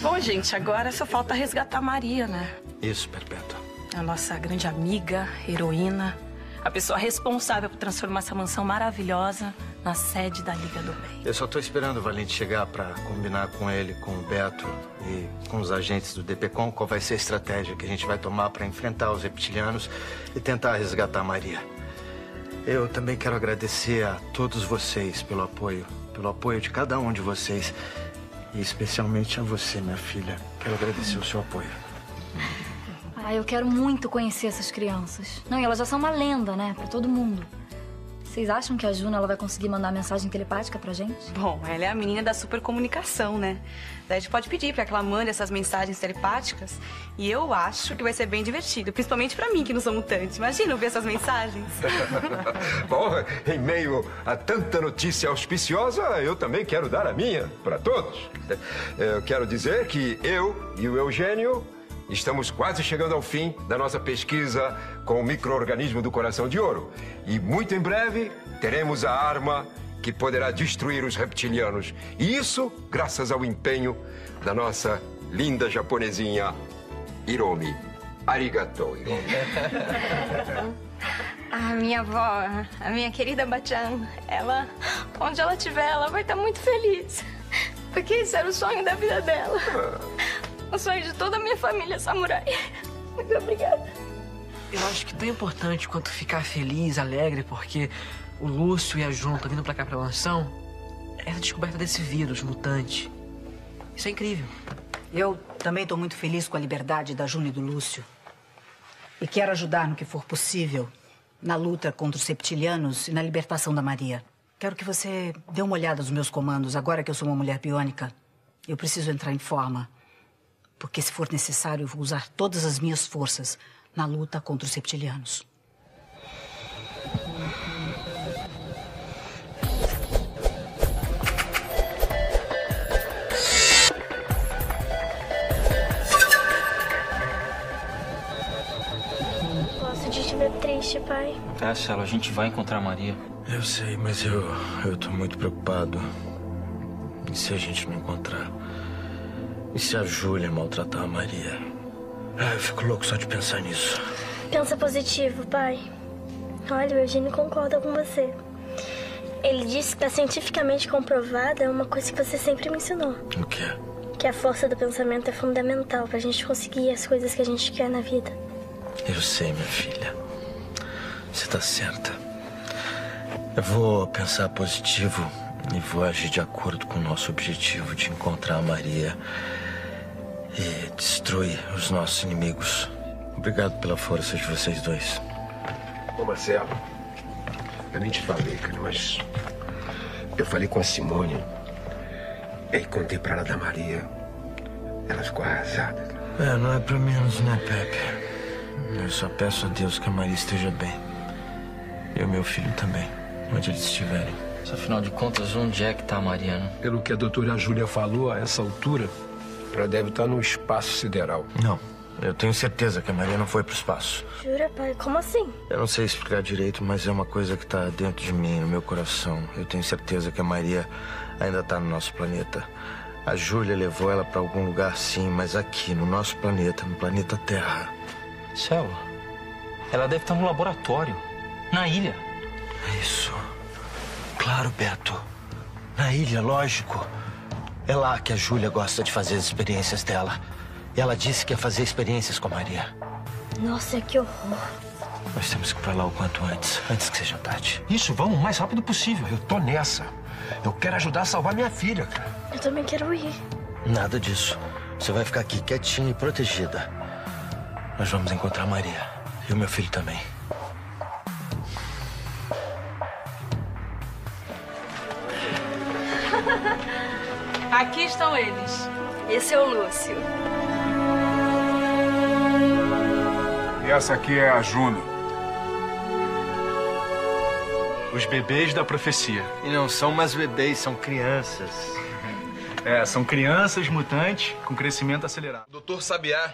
Bom, gente, agora só falta resgatar a Maria, né? Isso, Perpétua. A nossa grande amiga, heroína, a pessoa responsável por transformar essa mansão maravilhosa na sede da Liga do Bem. Eu só tô esperando o Valente chegar pra combinar com ele, com o Beto e com os agentes do DPCOM qual vai ser a estratégia que a gente vai tomar pra enfrentar os reptilianos e tentar resgatar a Maria. Eu também quero agradecer a todos vocês pelo apoio, pelo apoio de cada um de vocês. E especialmente a você, minha filha. Quero agradecer o seu apoio. Ah, eu quero muito conhecer essas crianças. Não, e elas já são uma lenda, né? Pra todo mundo. Vocês acham que a Juna ela vai conseguir mandar mensagem telepática pra gente? Bom, ela é a menina da supercomunicação, né? Daí a gente pode pedir pra que ela mande essas mensagens telepáticas. E eu acho que vai ser bem divertido. Principalmente pra mim, que não sou mutante. Imagina ver essas mensagens. [LAUGHS] Bom, em meio a tanta notícia auspiciosa, eu também quero dar a minha para todos. Eu quero dizer que eu e o Eugênio estamos quase chegando ao fim da nossa pesquisa com o microorganismo do coração de ouro. E muito em breve teremos a arma que poderá destruir os reptilianos. E isso graças ao empenho da nossa linda japonesinha Hiromi. Arigatou, Hiromi. A [LAUGHS] minha avó, a minha querida Bachan, ela, onde ela estiver, ela vai estar muito feliz. Porque esse era o sonho da vida dela. O sonho de toda a minha família samurai. Muito obrigada. Eu acho que tão importante quanto ficar feliz, alegre, porque o Lúcio e a João estão vindo pra cá pra mansão, é a descoberta desse vírus mutante. Isso é incrível. Eu também estou muito feliz com a liberdade da Júnia e do Lúcio. E quero ajudar no que for possível na luta contra os septilianos e na libertação da Maria. Quero que você dê uma olhada nos meus comandos, agora que eu sou uma mulher biônica. Eu preciso entrar em forma. Porque, se for necessário, eu vou usar todas as minhas forças na luta contra os septilianos. Gosto de te ver triste, pai. Tá, Celo, a gente vai encontrar a Maria. Eu sei, mas eu, eu tô muito preocupado. E se a gente não encontrar? E se a Júlia maltratar a Maria? Ah, eu fico louco só de pensar nisso. Pensa positivo, pai. Olha, o Eugênio concorda com você. Ele disse que tá cientificamente comprovada uma coisa que você sempre me ensinou. O quê? Que a força do pensamento é fundamental pra gente conseguir as coisas que a gente quer na vida. Eu sei, minha filha. Você tá certa. Eu vou pensar positivo e vou agir de acordo com o nosso objetivo de encontrar a Maria e destruir os nossos inimigos. Obrigado pela força de vocês dois. Ô, Marcelo, eu nem te falei, cara, mas eu falei com a Simone e contei pra ela da Maria. Ela ficou arrasada. É, não é pra menos, né, Pepe? Eu só peço a Deus que a Maria esteja bem. E o meu filho também, onde eles estiverem. Mas, afinal de contas, onde é que tá a Maria, né? Pelo que a doutora Júlia falou, a essa altura, ela deve estar no espaço sideral. Não, eu tenho certeza que a Maria não foi pro espaço. Jura, pai? Como assim? Eu não sei explicar direito, mas é uma coisa que tá dentro de mim, no meu coração. Eu tenho certeza que a Maria ainda tá no nosso planeta. A Júlia levou ela pra algum lugar sim, mas aqui, no nosso planeta, no planeta Terra. Celo, ela deve estar no laboratório, na ilha. Isso. Claro, Beto. Na ilha, lógico. É lá que a Júlia gosta de fazer as experiências dela. E ela disse que ia fazer experiências com a Maria. Nossa, que horror. Nós temos que ir pra lá o quanto antes, antes que seja tarde. Isso, vamos o mais rápido possível. Eu tô nessa. Eu quero ajudar a salvar minha filha, cara. Eu também quero ir. Nada disso. Você vai ficar aqui quietinha e protegida. Nós vamos encontrar a Maria. E o meu filho também. Aqui estão eles. Esse é o Lúcio. E essa aqui é a Juno. Os bebês da profecia. E não são mais bebês, são crianças. [LAUGHS] É, são crianças mutantes com crescimento acelerado. Doutor Sabiá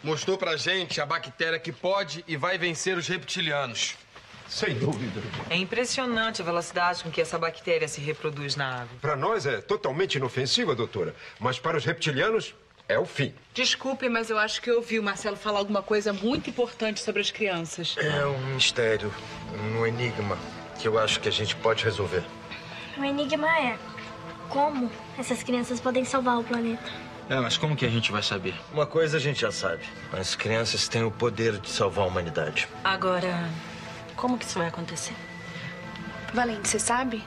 mostrou pra gente a bactéria que pode e vai vencer os reptilianos. Sem dúvida. É impressionante a velocidade com que essa bactéria se reproduz na água. Para nós é totalmente inofensiva, doutora. Mas para os reptilianos é o fim. Desculpe, mas eu acho que eu ouvi o Marcelo falar alguma coisa muito importante sobre as crianças. É um mistério, um enigma que eu acho que a gente pode resolver. O enigma é como essas crianças podem salvar o planeta. É, mas como que a gente vai saber? Uma coisa a gente já sabe. As crianças têm o poder de salvar a humanidade. Agora, como que isso vai acontecer? Valente, você sabe?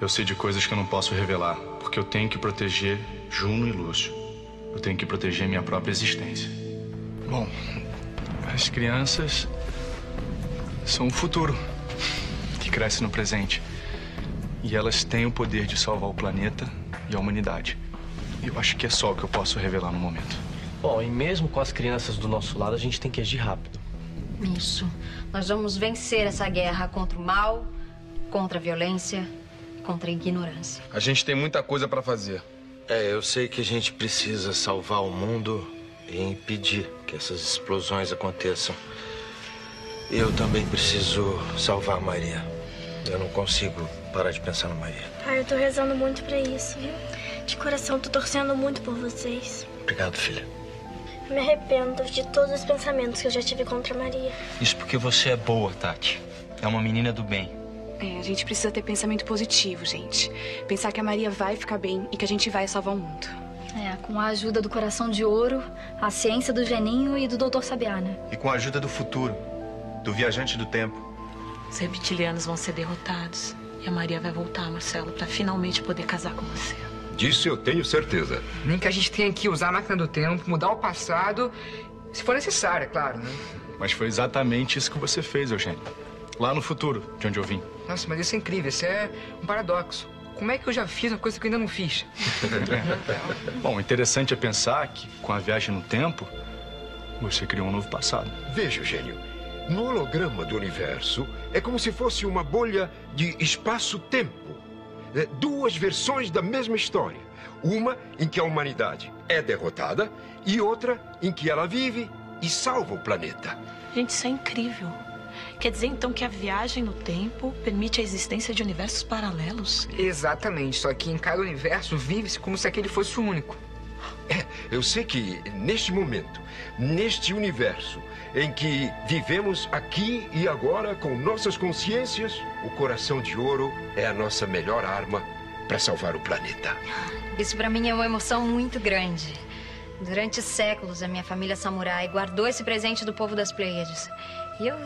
Eu sei de coisas que eu não posso revelar, Porque eu tenho que proteger Juno e Lúcio. Eu tenho que proteger minha própria existência. Bom, as crianças são o futuro que cresce no presente. E elas têm o poder de salvar o planeta e a humanidade. Eu acho que é só o que eu posso revelar no momento. Bom, e mesmo com as crianças do nosso lado, a gente tem que agir rápido. Isso. Nós vamos vencer essa guerra contra o mal, contra a violência, contra a ignorância. A gente tem muita coisa pra fazer. É, eu sei que a gente precisa salvar o mundo e impedir que essas explosões aconteçam. Eu também preciso salvar a Maria. Eu não consigo parar de pensar na Maria. Pai, eu tô rezando muito pra isso, viu? De coração, tô torcendo muito por vocês. Obrigado, filha. Eu me arrependo de todos os pensamentos que eu já tive contra a Maria. Isso porque você é boa, Tati. É uma menina do bem. É, a gente precisa ter pensamento positivo, gente. Pensar que a Maria vai ficar bem e que a gente vai salvar o mundo. É, com a ajuda do Coração de Ouro, a ciência do Geninho e do Dr. Sabiá, né? E com a ajuda do futuro, do viajante do tempo. Os reptilianos vão ser derrotados. E a Maria vai voltar, Marcelo, pra finalmente poder casar com você. Disso eu tenho certeza. Nem que a gente tenha que usar a máquina do tempo, mudar o passado, se for necessário, é claro, né? Mas foi exatamente isso que você fez, Eugênio. Lá no futuro, de onde eu vim. Nossa, mas isso é incrível, isso é um paradoxo. Como é que eu já fiz uma coisa que eu ainda não fiz? [LAUGHS] Bom, interessante é pensar que, com a viagem no tempo, você criou um novo passado. Veja, gênio. No holograma do universo, é como se fosse uma bolha de espaço-tempo. É, duas versões da mesma história. Uma em que a humanidade é derrotada e outra em que ela vive e salva o planeta. Gente, isso é incrível. Quer dizer então que a viagem no tempo permite a existência de universos paralelos? Exatamente, só que em cada universo vive-se como se aquele fosse o único. [LAUGHS] Eu sei que neste momento, neste universo em que vivemos aqui e agora com nossas consciências, o coração de ouro é a nossa melhor arma para salvar o planeta. Isso pra mim é uma emoção muito grande. Durante séculos, a minha família samurai guardou esse presente do povo das Pleiades. E eu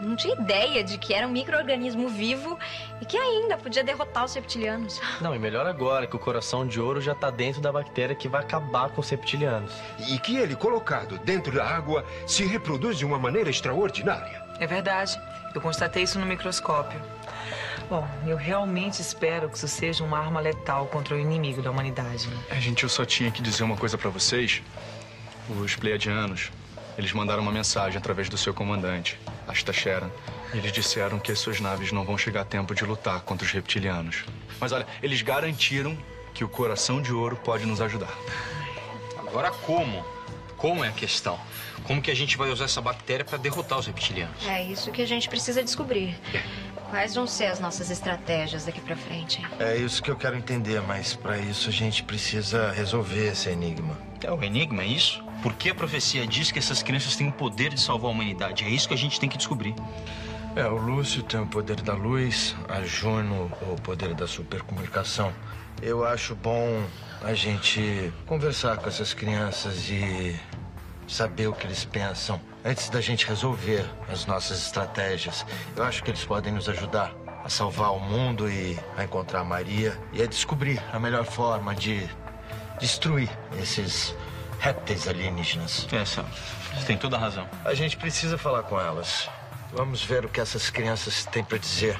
não tinha ideia de que era um micro-organismo vivo e que ainda podia derrotar os reptilianos. [LAUGHS] Não, e melhor agora, que o coração de ouro já tá dentro da bactéria que vai acabar com os reptilianos. E que ele, colocado dentro da água, se reproduz de uma maneira extraordinária. É verdade. Eu constatei isso no microscópio. Bom, eu realmente espero que isso seja uma arma letal contra o inimigo da humanidade. né? É, gente, eu só tinha que dizer uma coisa pra vocês. Os Pleiadianos, eles mandaram uma mensagem através do seu comandante, Asta Sharon. E eles disseram que as suas naves não vão chegar a tempo de lutar contra os reptilianos. Mas olha, eles garantiram que o coração de ouro pode nos ajudar. Agora como? Como é a questão? Como que a gente vai usar essa bactéria para derrotar os reptilianos? É isso que a gente precisa descobrir. Quais vão ser as nossas estratégias daqui pra frente? É isso que eu quero entender, mas para isso a gente precisa resolver esse enigma. É o enigma, é isso? Por que a profecia diz que essas crianças têm o poder de salvar a humanidade? É isso que a gente tem que descobrir. É, o Lúcio tem o poder da luz, a Juno o poder da supercomunicação. Eu acho bom a gente conversar com essas crianças e saber o que eles pensam antes da gente resolver as nossas estratégias. Eu acho que eles podem nos ajudar a salvar o mundo e a encontrar a Maria e a descobrir a melhor forma de destruir esses répteis alienígenas. É, Sam. Você tem toda a razão. A gente precisa falar com elas. Vamos ver o que essas crianças têm para dizer.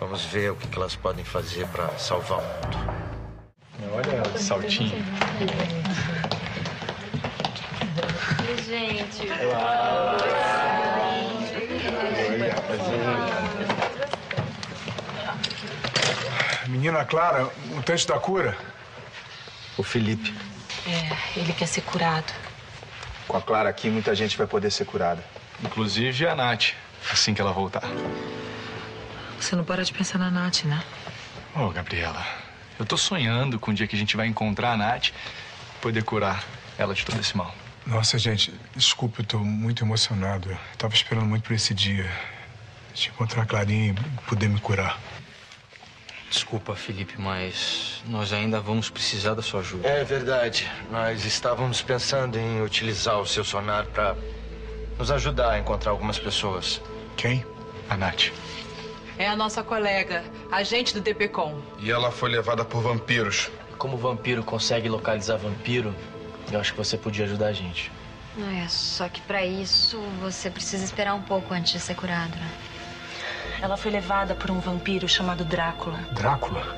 Vamos ver o que elas podem fazer para salvar o mundo. Olha ela, saltinho. Gente. Menina Clara, o teste da cura. O Felipe. É, ele quer ser curado. Com a Clara aqui, muita gente vai poder ser curada. Inclusive a Nath, assim que ela voltar. Você não para de pensar na Nath, né? Ô, Gabriela, eu tô sonhando com o dia que a gente vai encontrar a Nath e poder curar ela de todo esse mal. Nossa, gente, desculpa, eu tô muito emocionado. Eu tava esperando muito por esse dia. De encontrar a Clarinha e poder me curar. Desculpa, Felipe, mas nós ainda vamos precisar da sua ajuda. É verdade. Nós estávamos pensando em utilizar o seu sonar para nos ajudar a encontrar algumas pessoas. Quem? A Nath. É a nossa colega, agente do DPCOM. E ela foi levada por vampiros. Como vampiro consegue localizar vampiro, eu acho que você podia ajudar a gente. É, só que pra isso você precisa esperar um pouco antes de ser curado, né? Ela foi levada por um vampiro chamado Drácula. Drácula?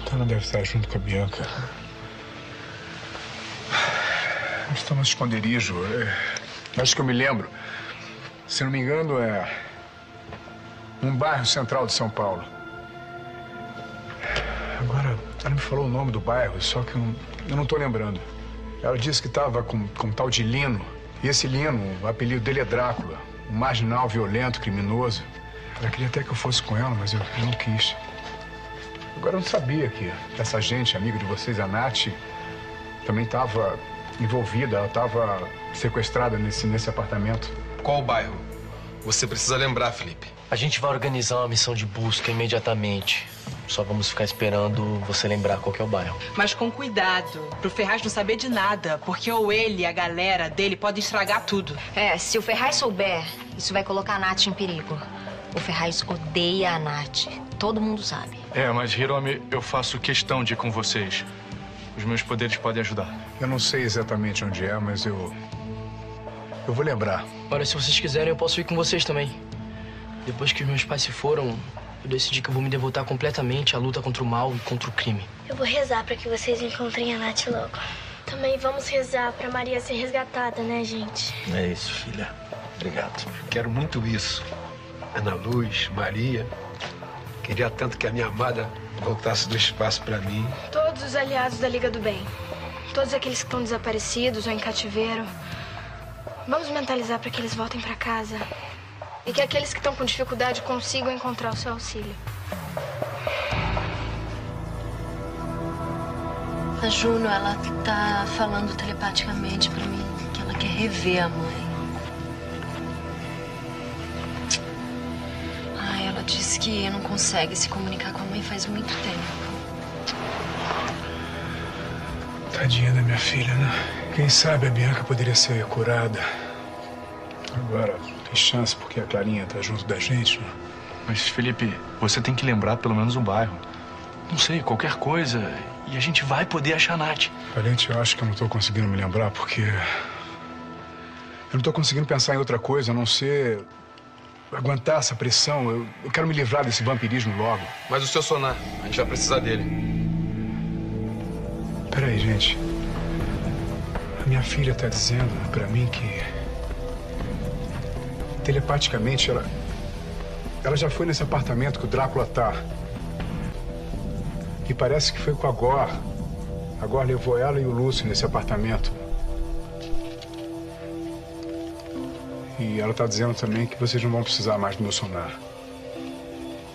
Então ela deve estar junto com a Bianca. Estamos no esconderijo. Acho que eu me lembro. Se não me engano, é. Um bairro central de São Paulo. Agora, ela me falou o nome do bairro, só que eu não, não tô lembrando. Ela disse que estava com, com um tal de Lino. E esse Lino, o apelido dele é Drácula. Um marginal violento, criminoso. Ela queria até que eu fosse com ela, mas eu, eu não quis. Agora eu não sabia que essa gente, amiga de vocês, a Nath, também estava envolvida. Ela estava sequestrada nesse, nesse apartamento. Qual o bairro? Você precisa lembrar, Felipe. A gente vai organizar uma missão de busca imediatamente. Só vamos ficar esperando você lembrar qual que é o bairro. Mas com cuidado, pro Ferraz não saber de nada, porque ou ele e a galera dele podem estragar tudo. É, se o Ferraz souber, isso vai colocar a Nath em perigo. O Ferraz odeia a Nath. Todo mundo sabe. É, mas Hiromi, eu faço questão de ir com vocês. Os meus poderes podem ajudar. Eu não sei exatamente onde é, mas eu. Eu vou lembrar. Olha, se vocês quiserem, eu posso ir com vocês também. Depois que os meus pais se foram, eu decidi que eu vou me devotar completamente à luta contra o mal e contra o crime. Eu vou rezar pra que vocês encontrem a Nath logo. Também vamos rezar pra Maria ser resgatada, né, gente? É isso, filha. Obrigado. Quero muito isso. Ana Luz, Maria. Queria tanto que a minha amada voltasse do espaço pra mim. Todos os aliados da Liga do Bem. Todos aqueles que estão desaparecidos ou em cativeiro. Vamos mentalizar para que eles voltem para casa. E que aqueles que estão com dificuldade consigam encontrar o seu auxílio. A Juno, ela tá falando telepaticamente pra mim que ela quer rever a mãe. Ai, ela disse que não consegue se comunicar com a mãe faz muito tempo. Tadinha da minha filha, né? Quem sabe a Bianca poderia ser curada. Agora, tem chance porque a Clarinha tá junto da gente, né? Mas, Felipe, você tem que lembrar pelo menos um bairro. Não sei, qualquer coisa. E a gente vai poder achar a Nath. Valente, eu acho que eu não tô conseguindo me lembrar porque. Eu não tô conseguindo pensar em outra coisa a não ser. aguentar essa pressão. Eu, eu quero me livrar desse vampirismo logo. Mas o seu sonar, a gente vai precisar dele. Peraí, gente. A minha filha tá dizendo pra mim que. Telepaticamente ela. Ela já foi nesse apartamento que o Drácula tá. E parece que foi com a Gor. A Gor levou ela e o Lúcio nesse apartamento. E ela tá dizendo também que vocês não vão precisar mais do meu sonar.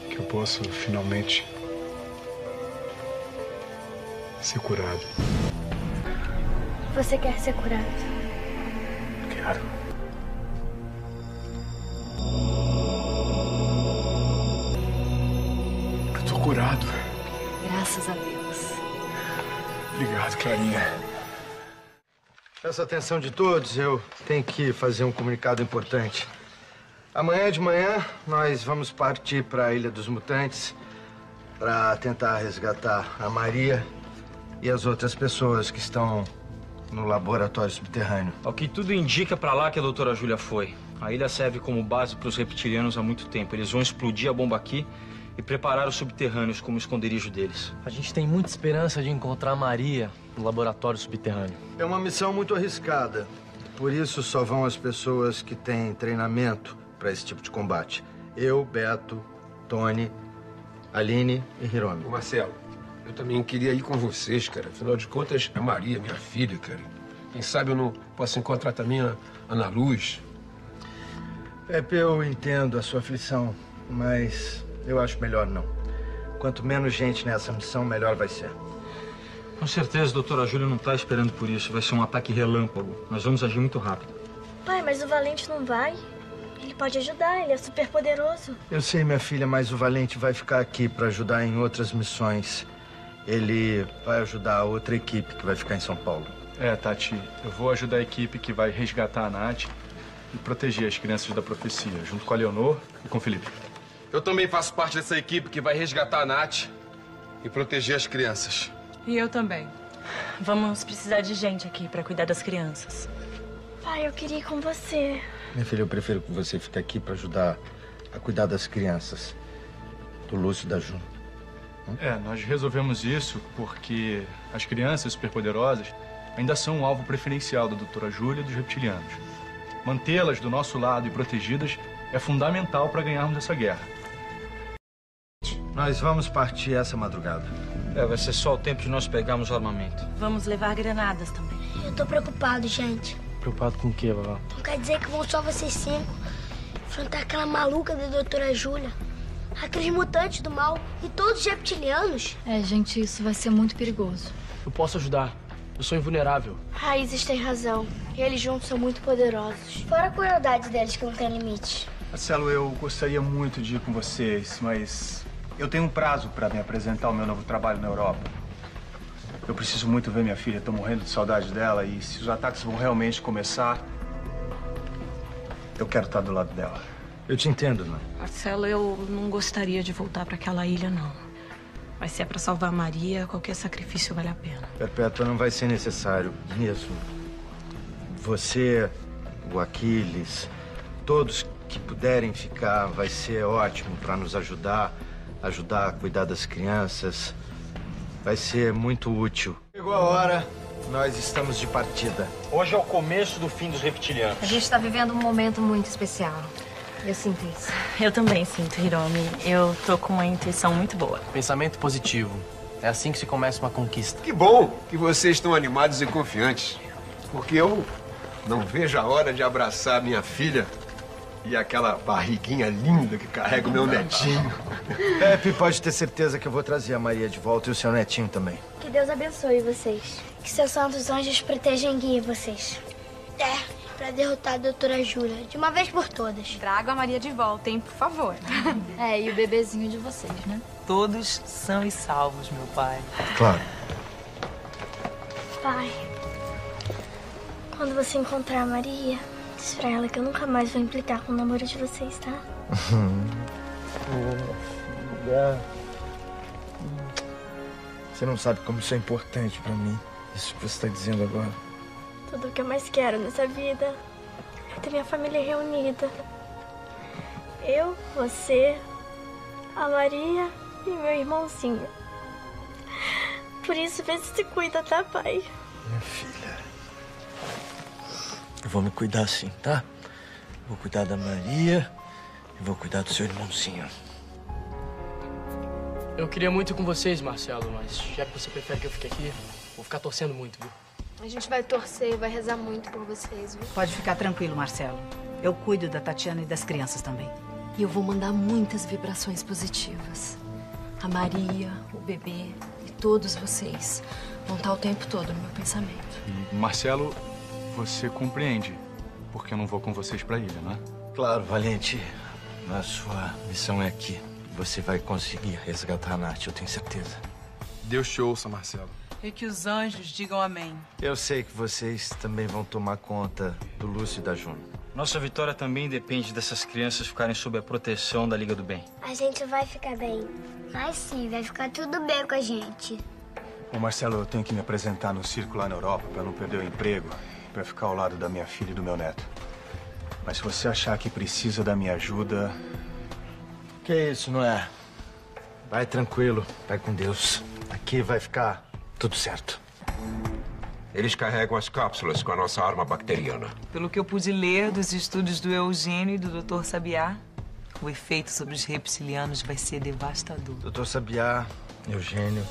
Que eu posso finalmente ser curado. Você quer ser curado? Quero. Obrigado, Clarinha. Atenção de todos, eu tenho que fazer um comunicado importante. Amanhã de manhã nós vamos partir para a Ilha dos Mutantes para tentar resgatar a Maria e as outras pessoas que estão no laboratório subterrâneo. Ao que tudo indica pra lá que a doutora Júlia foi. A ilha serve como base para os reptilianos há muito tempo. Eles vão explodir a bomba aqui e preparar os subterrâneos como esconderijo deles. A gente tem muita esperança de encontrar a Maria no laboratório subterrâneo. É uma missão muito arriscada. Por isso só vão as pessoas que têm treinamento para esse tipo de combate. Eu, Beto, Tony, Aline e Hiromi. Ô, Marcelo, eu também queria ir com vocês, cara. Afinal de contas, a Maria, minha filha, cara. Quem sabe eu não posso encontrar também a Ana Luz. Pepe, eu entendo a sua aflição, mas eu acho melhor não. Quanto menos gente nessa missão, melhor vai ser. Com certeza, doutora Júlia não tá esperando por isso. Vai ser um ataque relâmpago. Nós vamos agir muito rápido. Pai, mas o Valente não vai. Ele pode ajudar, ele é super poderoso. Eu sei, minha filha, mas o Valente vai ficar aqui para ajudar em outras missões. Ele vai ajudar a outra equipe que vai ficar em São Paulo. É, Tati, eu vou ajudar a equipe que vai resgatar a Nath e proteger as crianças da profecia, junto com a Leonor e com o Felipe. Eu também faço parte dessa equipe que vai resgatar a Nath e proteger as crianças. E eu também. Vamos precisar de gente aqui pra cuidar das crianças. Pai, eu queria ir com você. Minha filha, eu prefiro que você fique aqui para ajudar a cuidar das crianças. Do Lúcio e da Jun. É, nós resolvemos isso porque as crianças superpoderosas ainda são um alvo preferencial da doutora Júlia e dos reptilianos. Mantê-las do nosso lado e protegidas é fundamental para ganharmos essa guerra. Nós vamos partir essa madrugada. É, vai ser só o tempo de nós pegarmos o armamento. Vamos levar granadas também. Eu tô preocupado, gente. Preocupado com o quê, vovó? Não quer dizer que vão só vocês cinco enfrentar aquela maluca da doutora Júlia, aqueles mutantes do mal e todos os reptilianos. É, gente, isso vai ser muito perigoso. Eu posso ajudar. Eu sou invulnerável. Raízes tem razão. Eles juntos são muito poderosos. Fora a crueldade deles que não tem limite. Marcelo, eu gostaria muito de ir com vocês, mas eu tenho um prazo para me apresentar o meu novo trabalho na Europa. Eu preciso muito ver minha filha, tô morrendo de saudade dela e se os ataques vão realmente começar, eu quero estar do lado dela. Eu te entendo, né? Marcelo, eu não gostaria de voltar pra aquela ilha, não. Mas se é pra salvar a Maria, qualquer sacrifício vale a pena. Perpétua não vai ser necessário mesmo. Você, o Aquiles, todos que puderem ficar, vai ser ótimo para nos ajudar, ajudar a cuidar das crianças. Vai ser muito útil. Chegou a hora, nós estamos de partida. Hoje é o começo do fim dos reptilianos. A gente tá vivendo um momento muito especial. Eu sinto isso. Eu também sinto, Hiromi. Eu tô com uma intuição muito boa. Pensamento positivo. É assim que se começa uma conquista. Que bom que vocês estão animados e confiantes. Porque eu não vejo a hora de abraçar minha filha e aquela barriguinha linda que carrega o meu netinho. Pepe, pode ter certeza que eu vou trazer a Maria de volta e o seu netinho também. Que Deus abençoe vocês. Que seus santos anjos protejam e guiem vocês. É, pra derrotar a doutora Júlia, de uma vez por todas. Traga a Maria de volta, hein, por favor. É, e o bebezinho de vocês, né? Todos são e salvos, meu pai. Claro. Pai, quando você encontrar a Maria, diz pra ela que eu nunca mais vou implicar com o namoro de vocês, tá? [LAUGHS] Você não sabe como isso é importante pra mim. Isso que você tá dizendo agora. Tudo o que eu mais quero nessa vida é ter minha família reunida. Eu, você, a Maria e meu irmãozinho. Por isso, vê se se cuida, tá, pai? Minha filha. Eu vou me cuidar sim, tá? Vou cuidar da Maria e vou cuidar do seu irmãozinho. Eu queria muito ir com vocês, Marcelo, mas já que você prefere que eu fique aqui, vou ficar torcendo muito, viu? A gente vai torcer, vai rezar muito por vocês, viu? Pode ficar tranquilo, Marcelo. Eu cuido da Tatiana e das crianças também. E eu vou mandar muitas vibrações positivas. A Maria, o bebê e todos vocês vão estar o tempo todo no meu pensamento. E, Marcelo, você compreende porque eu não vou com vocês pra ilha, né? Claro, Valente. A sua missão é aqui. Você vai conseguir resgatar a Nath, eu tenho certeza. Deus te ouça, Marcelo. E que os anjos digam amém. Eu sei que vocês também vão tomar conta do Lúcio e da Juno. Nossa vitória também depende dessas crianças ficarem sob a proteção da Liga do Bem. A gente vai ficar bem. Vai sim, vai ficar tudo bem com a gente. Ô Marcelo, eu tenho que me apresentar no circo lá na Europa para não perder o emprego, para ficar ao lado da minha filha e do meu neto. Mas se você achar que precisa da minha ajuda, Que isso, não é? Vai tranquilo, vai com Deus. Aqui vai ficar tudo certo. Eles carregam as cápsulas com a nossa arma bacteriana. Pelo que eu pude ler dos estudos do Eugênio e do Dr. Sabiá, o efeito sobre os reptilianos vai ser devastador. Doutor Sabiá, Eugênio,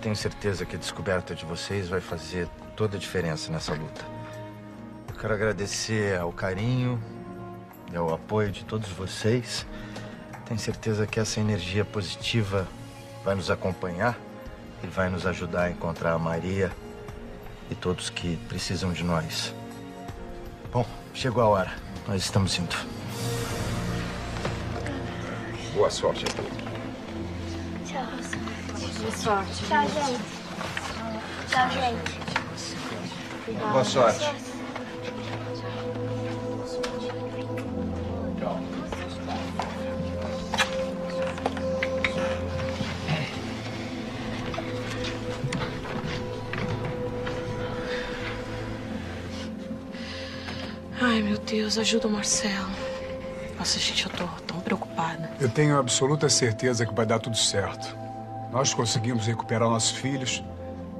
tenho certeza que a descoberta de vocês vai fazer toda a diferença nessa luta. Quero agradecer ao carinho e ao apoio de todos vocês. Tenho certeza que essa energia positiva vai nos acompanhar e vai nos ajudar a encontrar a Maria e todos que precisam de nós. Bom, chegou a hora. Nós estamos indo. Boa sorte a todos. Tchau. Boa sorte. Tchau, gente. Tchau, gente. Boa sorte. Deus, ajuda o Marcelo. Nossa, gente, eu tô tão preocupada. Eu tenho absoluta certeza que vai dar tudo certo. Nós conseguimos recuperar nossos filhos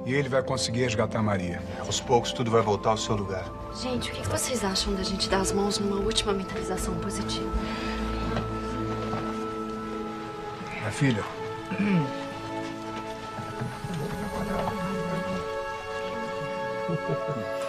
e ele vai conseguir resgatar a Maria. Aos poucos, tudo vai voltar ao seu lugar. Gente, o que vocês acham da gente dar as mãos numa última mentalização positiva? Minha filha, [LAUGHS]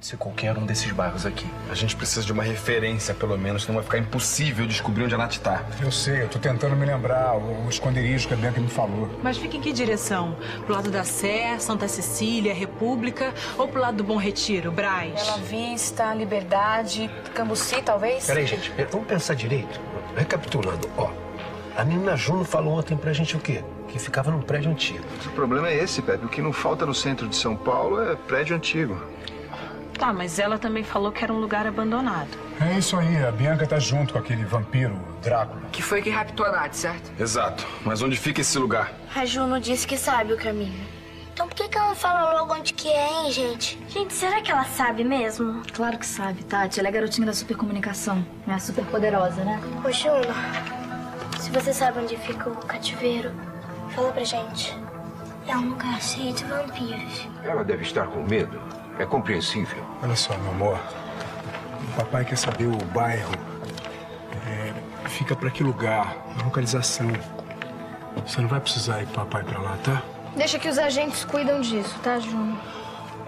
Pode ser qualquer um desses bairros aqui. A gente precisa de uma referência, pelo menos, senão vai ficar impossível descobrir onde a Nath tá. eu sei, eu tô tentando me lembrar o, o esconderijo que a Bianca me falou. Mas fica em que direção? Pro lado da Sé, Santa Cecília, República ou pro lado do Bom Retiro, Braz? Bela Vista, Liberdade, Cambuci, talvez? Peraí, gente, pera- vamos pensar direito. Recapitulando, ó. A menina Juno falou ontem pra gente o quê? Que ficava num prédio antigo. O problema é esse, Pepe. O que não falta no centro de São Paulo é prédio antigo. Tá, mas ela também falou que era um lugar abandonado. É isso aí, a Bianca tá junto com aquele vampiro, Drácula. Que foi que raptou a Nath, certo? Exato. Mas onde fica esse lugar? A Juno disse que sabe o caminho. Então por que, que ela não fala logo onde que é, hein, gente? Gente, será que ela sabe mesmo? Claro que sabe, Tati. Ela é garotinha da supercomunicação. É super poderosa, né? Ô, Juno, se você sabe onde fica o cativeiro, fala pra gente. É um lugar cheio de vampiros. Ela deve estar com medo. É compreensível. Olha só, meu amor. O papai quer saber o bairro. É, fica pra que lugar? A localização. Você não vai precisar ir com o papai pra lá, tá? Deixa que os agentes cuidam disso, tá, Juno?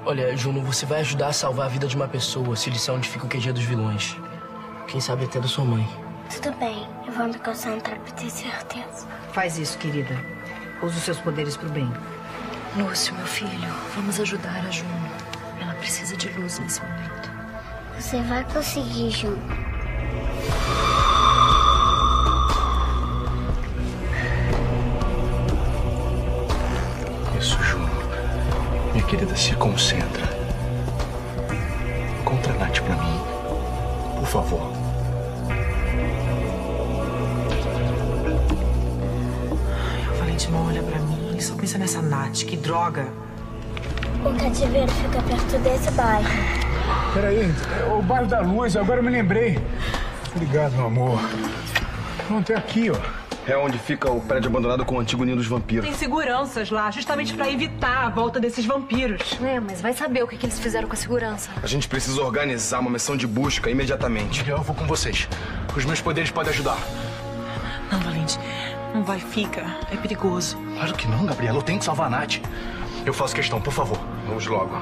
Olha, Juno, você vai ajudar a salvar a vida de uma pessoa se disser onde fica o QG dos vilões. Quem sabe até da sua mãe. Tudo bem, eu vou me concentrar pra ter certeza. Faz isso, querida. Usa os seus poderes pro bem. Lúcio, meu filho, vamos ajudar a Juno. Precisa de luz nesse momento. Você vai conseguir, Juno. Isso, Juno. Minha querida, se concentra. Contra a Nath pra mim. Por favor. O Valente não olha pra mim, ele só pensa nessa Nath, que droga. O cativeiro fica perto desse bairro. Peraí, é o bairro da Luz, agora eu me lembrei. Obrigado, meu amor. Pronto, é aqui, ó. É onde fica o prédio abandonado com o antigo ninho dos vampiros. Tem seguranças lá, justamente pra evitar a volta desses vampiros. É, mas vai saber o que, que eles fizeram com a segurança. A gente precisa organizar uma missão de busca imediatamente. Eu vou com vocês. Os meus poderes podem ajudar. Não, Valente, não vai, fica. É perigoso. Claro que não, Gabriela. Eu tenho que salvar a Nath. Eu faço questão, por favor. Vamos logo.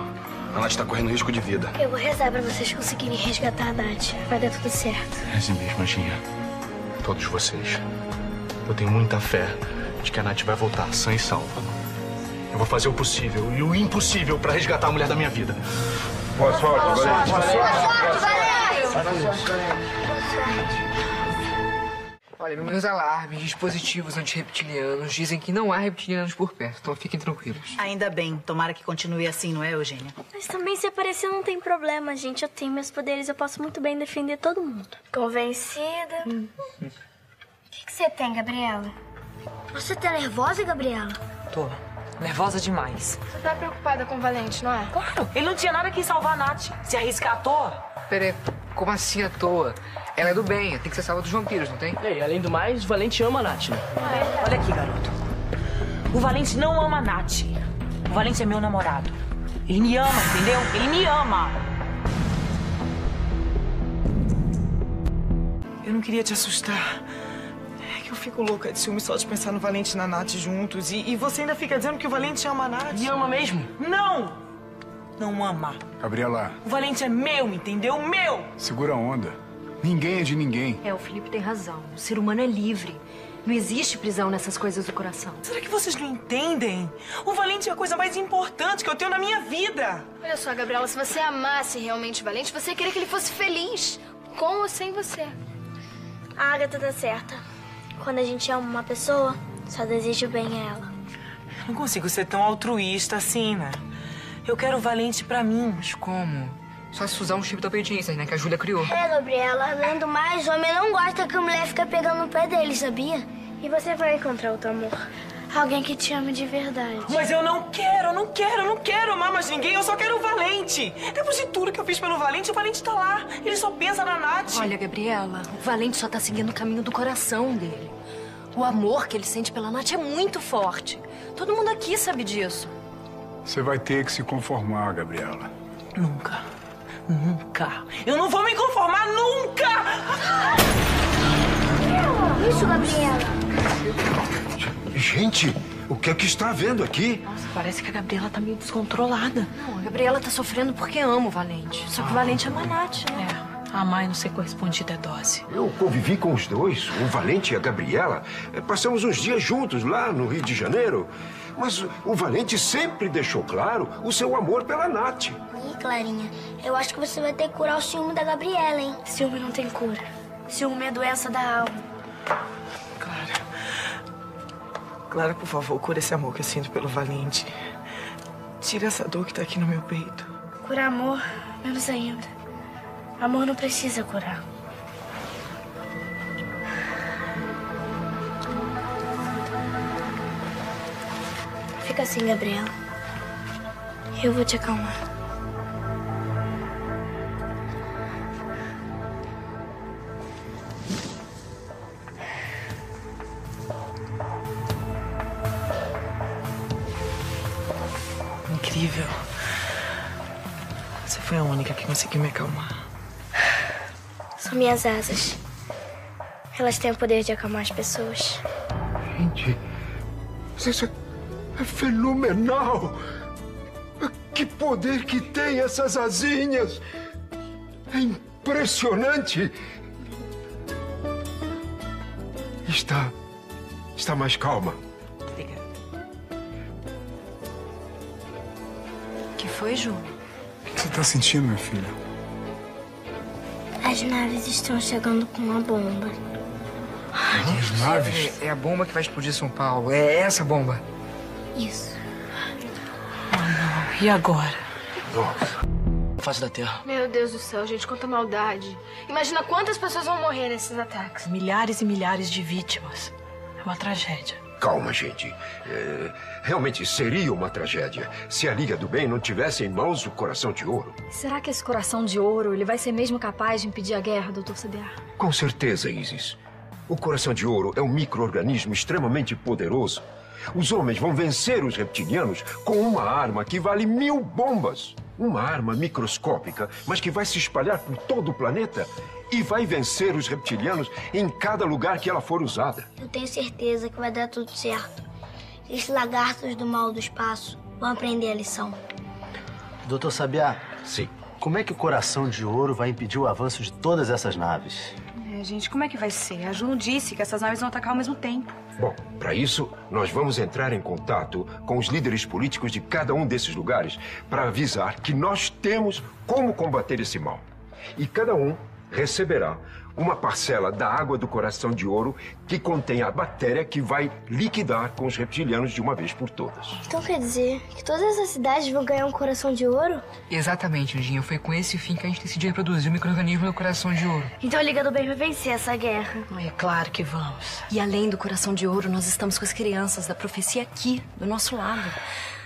A Nath tá correndo risco de vida. Eu vou rezar pra vocês conseguirem resgatar a Nath. Vai dar tudo certo. Reze mesmo, Anjinha. Todos vocês. Eu tenho muita fé de que a Nath vai voltar sã e salva. Eu vou fazer o possível e o impossível pra resgatar a mulher da minha vida. Boa sorte, Valente. Boa Olha, meus alarmes, dispositivos antirreptilianos dizem que não há reptilianos por perto, então fiquem tranquilos. Ainda bem. Tomara que continue assim, não é, Eugênia? Mas também se aparecer não tem problema, gente. Eu tenho meus poderes, eu posso muito bem defender todo mundo. Convencida. O que, que você tem, Gabriela? Você tá nervosa, Gabriela? Tô. Nervosa demais. Você tá preocupada com o Valente, não é? Claro. Ele não tinha nada que salvar a Nath. Se arriscar à toa. Peraí, como assim à toa? Ela é do bem, tem que ser salva dos vampiros, não tem? E além do mais, o Valente ama a Nath, né? Olha aqui, garoto. O Valente não ama a Nath. O Valente é meu namorado. Ele me ama, entendeu? Ele me ama. Eu não queria te assustar. É que eu fico louca de ciúme só de pensar no Valente e na Nath juntos. E, e você ainda fica dizendo que o Valente ama a Nath. E ama mesmo? Não! Não ama. Gabriela, O Valente é meu, entendeu? Meu! segura a onda. Ninguém é de ninguém. É, o Felipe tem razão. O ser humano é livre. Não existe prisão nessas coisas do coração. Será que vocês não entendem? O Valente é a coisa mais importante que eu tenho na minha vida. Olha só, Gabriela, se você amasse realmente o Valente, você queria que ele fosse feliz. Com ou sem você. A Agatha tá certa. Quando a gente ama uma pessoa, só deseja o bem a ela. Eu não consigo ser tão altruísta assim, né? Eu quero o Valente pra mim. Mas como? Só se usar um chip da obediência, né? Que a Júlia criou. É, Gabriela, além do mais, homem não gosta que a mulher fica pegando no pé dele, sabia? E você vai encontrar outro amor. Alguém que te ame de verdade. Mas eu não quero, eu não quero, eu não quero amar mais ninguém. Eu só quero o Valente. Valente! Depois de tudo que eu fiz pelo Valente, o Valente tá lá. Ele só pensa na Nath. Olha, Gabriela, o Valente só tá seguindo o caminho do coração dele. O amor que ele sente pela Nath é muito forte. Todo mundo aqui sabe disso. Você vai ter que se conformar, Gabriela. Nunca. Nunca. Eu não vou me conformar nunca! Isso, Gabriela. Gente, o que é que está havendo aqui? Nossa, parece que a Gabriela tá meio descontrolada. Não, a Gabriela tá sofrendo porque ama o Valente. Só que o Valente ama a Nath, né? É, amar e não ser correspondida é dose. Eu convivi com os dois, o Valente e a Gabriela. Eh, Passamos uns dias juntos lá no Rio de Janeiro. Mas o Valente sempre deixou claro o seu amor pela Nath. Ih, Clarinha, eu acho que você vai ter que curar o ciúme da Gabriela, hein? Ciúme não tem cura. Ciúme é doença da alma. Clara, por favor, cura esse amor que eu sinto pelo Valente. Tira essa dor que tá aqui no meu peito. Curar amor, menos ainda. Amor não precisa curar. Fica assim, Gabriela. Eu vou te acalmar. Incrível. Você foi a única que conseguiu me acalmar. São minhas asas. Elas têm o poder de acalmar as pessoas. Gente, isso é fenomenal! Que poder que tem essas asinhas! É impressionante! Está. está mais calma. O que foi, Ju? O que você tá sentindo, minha filha? As naves estão chegando com uma bomba. As naves? É, é a bomba que vai explodir São Paulo. É essa bomba. Isso. E agora? Face da Terra. Meu Deus do céu, gente, quanta maldade. Imagina quantas pessoas vão morrer nesses ataques. Milhares e milhares de vítimas. É uma tragédia. Calma, gente. É, realmente seria uma tragédia se a Liga do Bem não tivesse em mãos o coração de ouro. Será que esse coração de ouro ele vai ser mesmo capaz de impedir a guerra, doutor Sabiá? Com certeza, Isis. O coração de ouro é um micro-organismo extremamente poderoso. Os homens vão vencer os reptilianos com uma arma que vale mil bombas. Uma arma microscópica, mas que vai se espalhar por todo o planeta e vai vencer os reptilianos em cada lugar que ela for usada. Eu tenho certeza que vai dar tudo certo. Esses lagartos do mal do espaço vão aprender a lição. Doutor Sabiá. Sim. Como é que o coração de ouro vai impedir o avanço de todas essas naves? É, gente, como é que vai ser? A Juno disse que essas naves vão atacar ao mesmo tempo. Bom, para isso, nós vamos entrar em contato com os líderes políticos de cada um desses lugares para avisar que nós temos como combater esse mal. E cada um receberá uma parcela da água do coração de ouro que contém a bactéria que vai liquidar com os reptilianos de uma vez por todas. Então quer dizer que todas essas cidades vão ganhar um coração de ouro? Exatamente, Anjinho. Foi com esse fim que a gente decidiu reproduzir o micro-organismo do coração de ouro. Então a Liga do Bem vai vencer essa guerra. É claro que vamos. E além do coração de ouro, nós estamos com as crianças da profecia aqui, do nosso lado.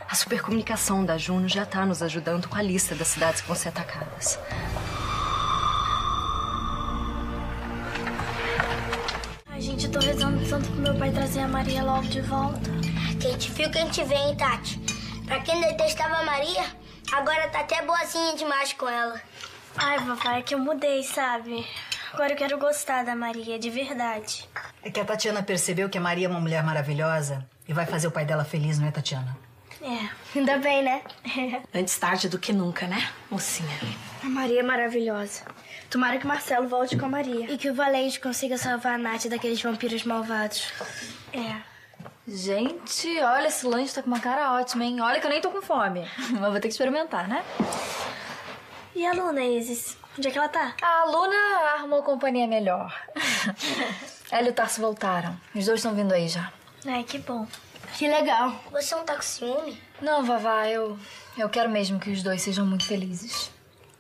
A supercomunicação da Juno já está nos ajudando com a lista das cidades que vão ser atacadas. Gente, eu tô rezando tanto pro meu pai trazer a Maria logo de volta. Quem te viu, quem te vê, hein, Tati? Pra quem detestava a Maria, agora tá até boazinha demais com ela. Ai, papai, é que eu mudei, sabe? Agora eu quero gostar da Maria, de verdade. É que a Tatiana percebeu que a Maria é uma mulher maravilhosa e vai fazer o pai dela feliz, não é, Tatiana? É, ainda bem, né? [LAUGHS] Antes tarde do que nunca, né, mocinha? A Maria é maravilhosa. Tomara que o Marcelo volte com a Maria. E que o Valente consiga salvar a Nath daqueles vampiros malvados. É. Gente, olha, esse lanche tá com uma cara ótima, hein? Olha que eu nem tô com fome. [LAUGHS] Mas vou ter que experimentar, né? E a Luna, Isis? Onde é que ela tá? A Luna arrumou companhia melhor. [LAUGHS] Ela e o Tarso voltaram. Os dois estão vindo aí já. Ai, que bom. Que legal. Você não tá com ciúme? Não, Vavá, eu, eu quero mesmo que os dois sejam muito felizes.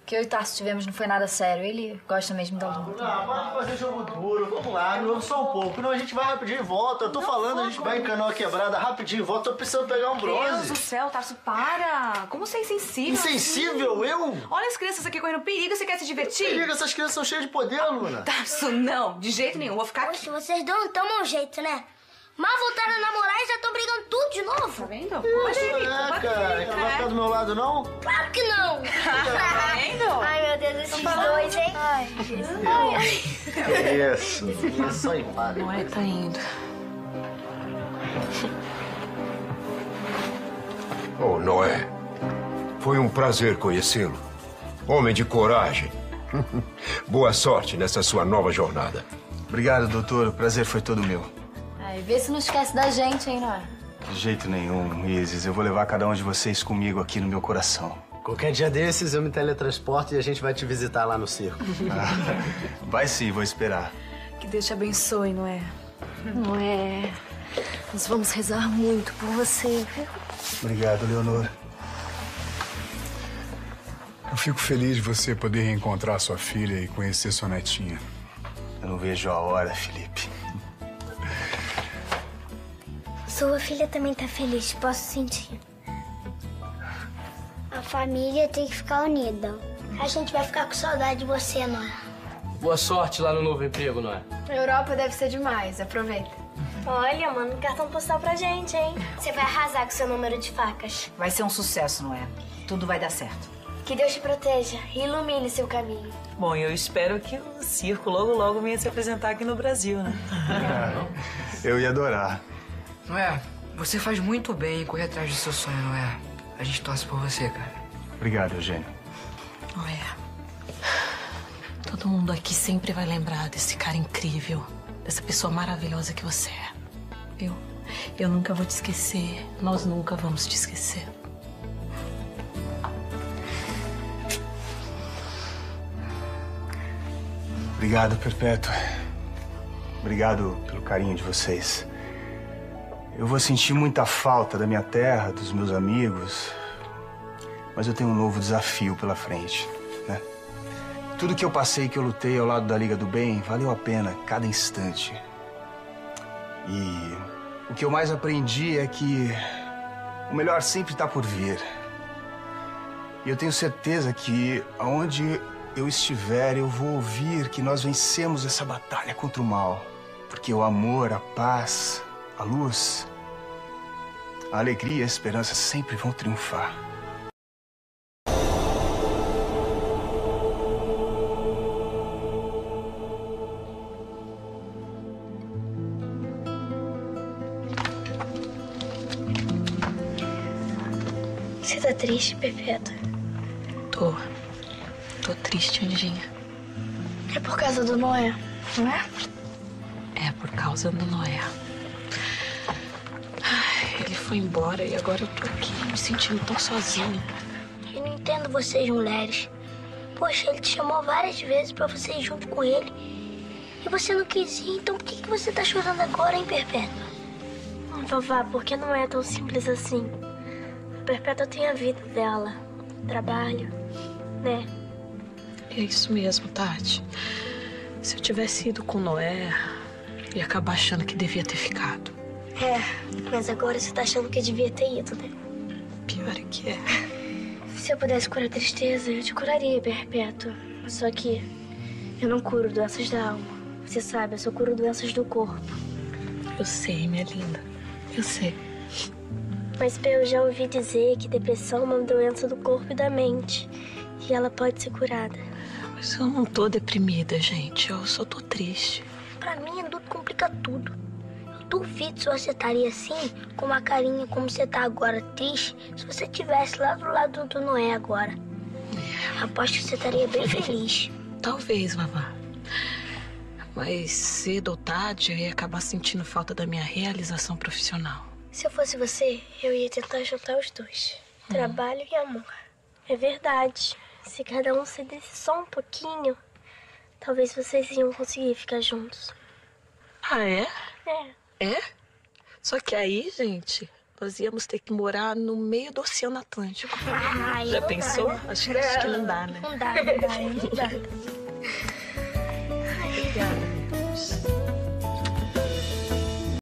Que eu e Tarso tivemos não foi nada sério. Ele gosta mesmo da Luna. Ah, vamos fazer jogo duro, vamos lá, não só um pouco. Não, a gente vai rapidinho e volta. Eu tô falando, a gente vai em canoa quebrada rapidinho e volta. Tô precisando pegar um Deus bronze. do céu, Tarso, para! Como você é insensível? Insensível? assim? Eu? Olha as crianças aqui correndo perigo, você quer se divertir? Perigo, essas crianças são cheias de poder, Luna. Tarso, não, de jeito nenhum, vou ficar aqui. Poxa, vocês não tomam jeito, né? Mal voltaram a namorar e já estão brigando tudo de novo. Tá vendo? Isso é, cara. Não vai ficar do meu lado, não? Claro que não. [LAUGHS] Tá vendo? Ai, meu Deus, esses dois, hein? Ai, Jesus. Ai. Isso. É só empate. Não é, tá indo. Oh, Noé. Foi um prazer conhecê-lo. Homem de coragem. [LAUGHS] Boa sorte nessa sua nova jornada. Obrigado, doutor. O prazer foi todo meu. Ai, vê se não esquece da gente, hein, Noé? De jeito nenhum, Isis. Eu vou levar cada um de vocês comigo aqui no meu coração. Qualquer dia desses eu me teletransporto e a gente vai te visitar lá no circo. Ah, [LAUGHS] vai sim, vou esperar. Que Deus te abençoe, não é? Não é. Nós vamos rezar muito por você, viu? Obrigado, Leonor. Eu fico feliz de você poder reencontrar sua filha e conhecer sua netinha. Eu não vejo a hora, Felipe. Sua filha também tá feliz, posso sentir. A família tem que ficar unida. A gente vai ficar com saudade de você, Noé. Boa sorte lá no novo emprego, não é? Europa deve ser demais, aproveita. Olha, manda um cartão postal pra gente, hein? Você vai arrasar com seu número de facas. Vai ser um sucesso, não é? Tudo vai dar certo. Que Deus te proteja e ilumine seu caminho. Bom, eu espero que o circo logo, logo venha se apresentar aqui no Brasil, né? [LAUGHS] Eu ia adorar. Não é? Você faz muito bem em correr atrás do seu sonho, não é? A gente torce por você, cara. Obrigado, Eugênio. Não é. Todo mundo aqui sempre vai lembrar desse cara incrível, dessa pessoa maravilhosa que você é. Viu? Eu nunca vou te esquecer. Nós nunca vamos te esquecer. Obrigado, Perpétua. Obrigado pelo carinho de vocês. Eu vou sentir muita falta da minha terra, dos meus amigos. Mas eu tenho um novo desafio pela frente, né? Tudo que eu passei, que eu lutei ao lado da Liga do Bem, valeu a pena cada instante. E o que eu mais aprendi é que o melhor sempre está por vir. E eu tenho certeza que aonde eu estiver, eu vou ouvir que nós vencemos essa batalha contra o mal. Porque o amor, a paz, a luz, a alegria e a esperança sempre vão triunfar. Você tá triste, Perpétua? Tô. Tô triste, Anjinha. É por causa do Noé, não é? É por causa do Noé. Foi embora e agora eu tô aqui me sentindo tão sozinha. Eu não entendo vocês, mulheres. Poxa, ele te chamou várias vezes pra você ir junto com ele. E você não quis ir, então por que, que você tá chorando agora, hein, Perpétua? Vová, porque não é tão simples assim. A Perpétua tem a vida dela, trabalho, né? É isso mesmo, Tati. Se eu tivesse ido com Noé, ia acabar achando que devia ter ficado. É, mas agora você tá achando que devia ter ido, né? Pior é que é. Se eu pudesse curar a tristeza, eu te curaria, Perpétua. Só que eu não curo doenças da alma. Você sabe, eu só curo doenças do corpo. Eu sei, minha linda. Eu sei. Mas eu já ouvi dizer que depressão é uma doença do corpo e da mente. E ela pode ser curada. Mas eu não tô deprimida, gente. Eu só tô triste. Pra mim, tudo complica tudo. Duvido se você estaria assim, com uma carinha como você tá agora, triste, se você estivesse lá do lado do Noé agora. Aposto que você estaria bem feliz. Talvez, Vavá. Mas cedo ou tarde eu ia acabar sentindo falta da minha realização profissional. Se eu fosse você, eu ia tentar juntar os dois: trabalho e amor. É verdade. Se cada um cedesse só um pouquinho, talvez vocês iam conseguir ficar juntos. Ah, é? É. É? Só que aí, gente, nós íamos ter que morar no meio do Oceano Atlântico. Ai, Já pensou? Acho, que, acho, que não dá, né? Não dá, não dá, não dá. [LAUGHS] Obrigada.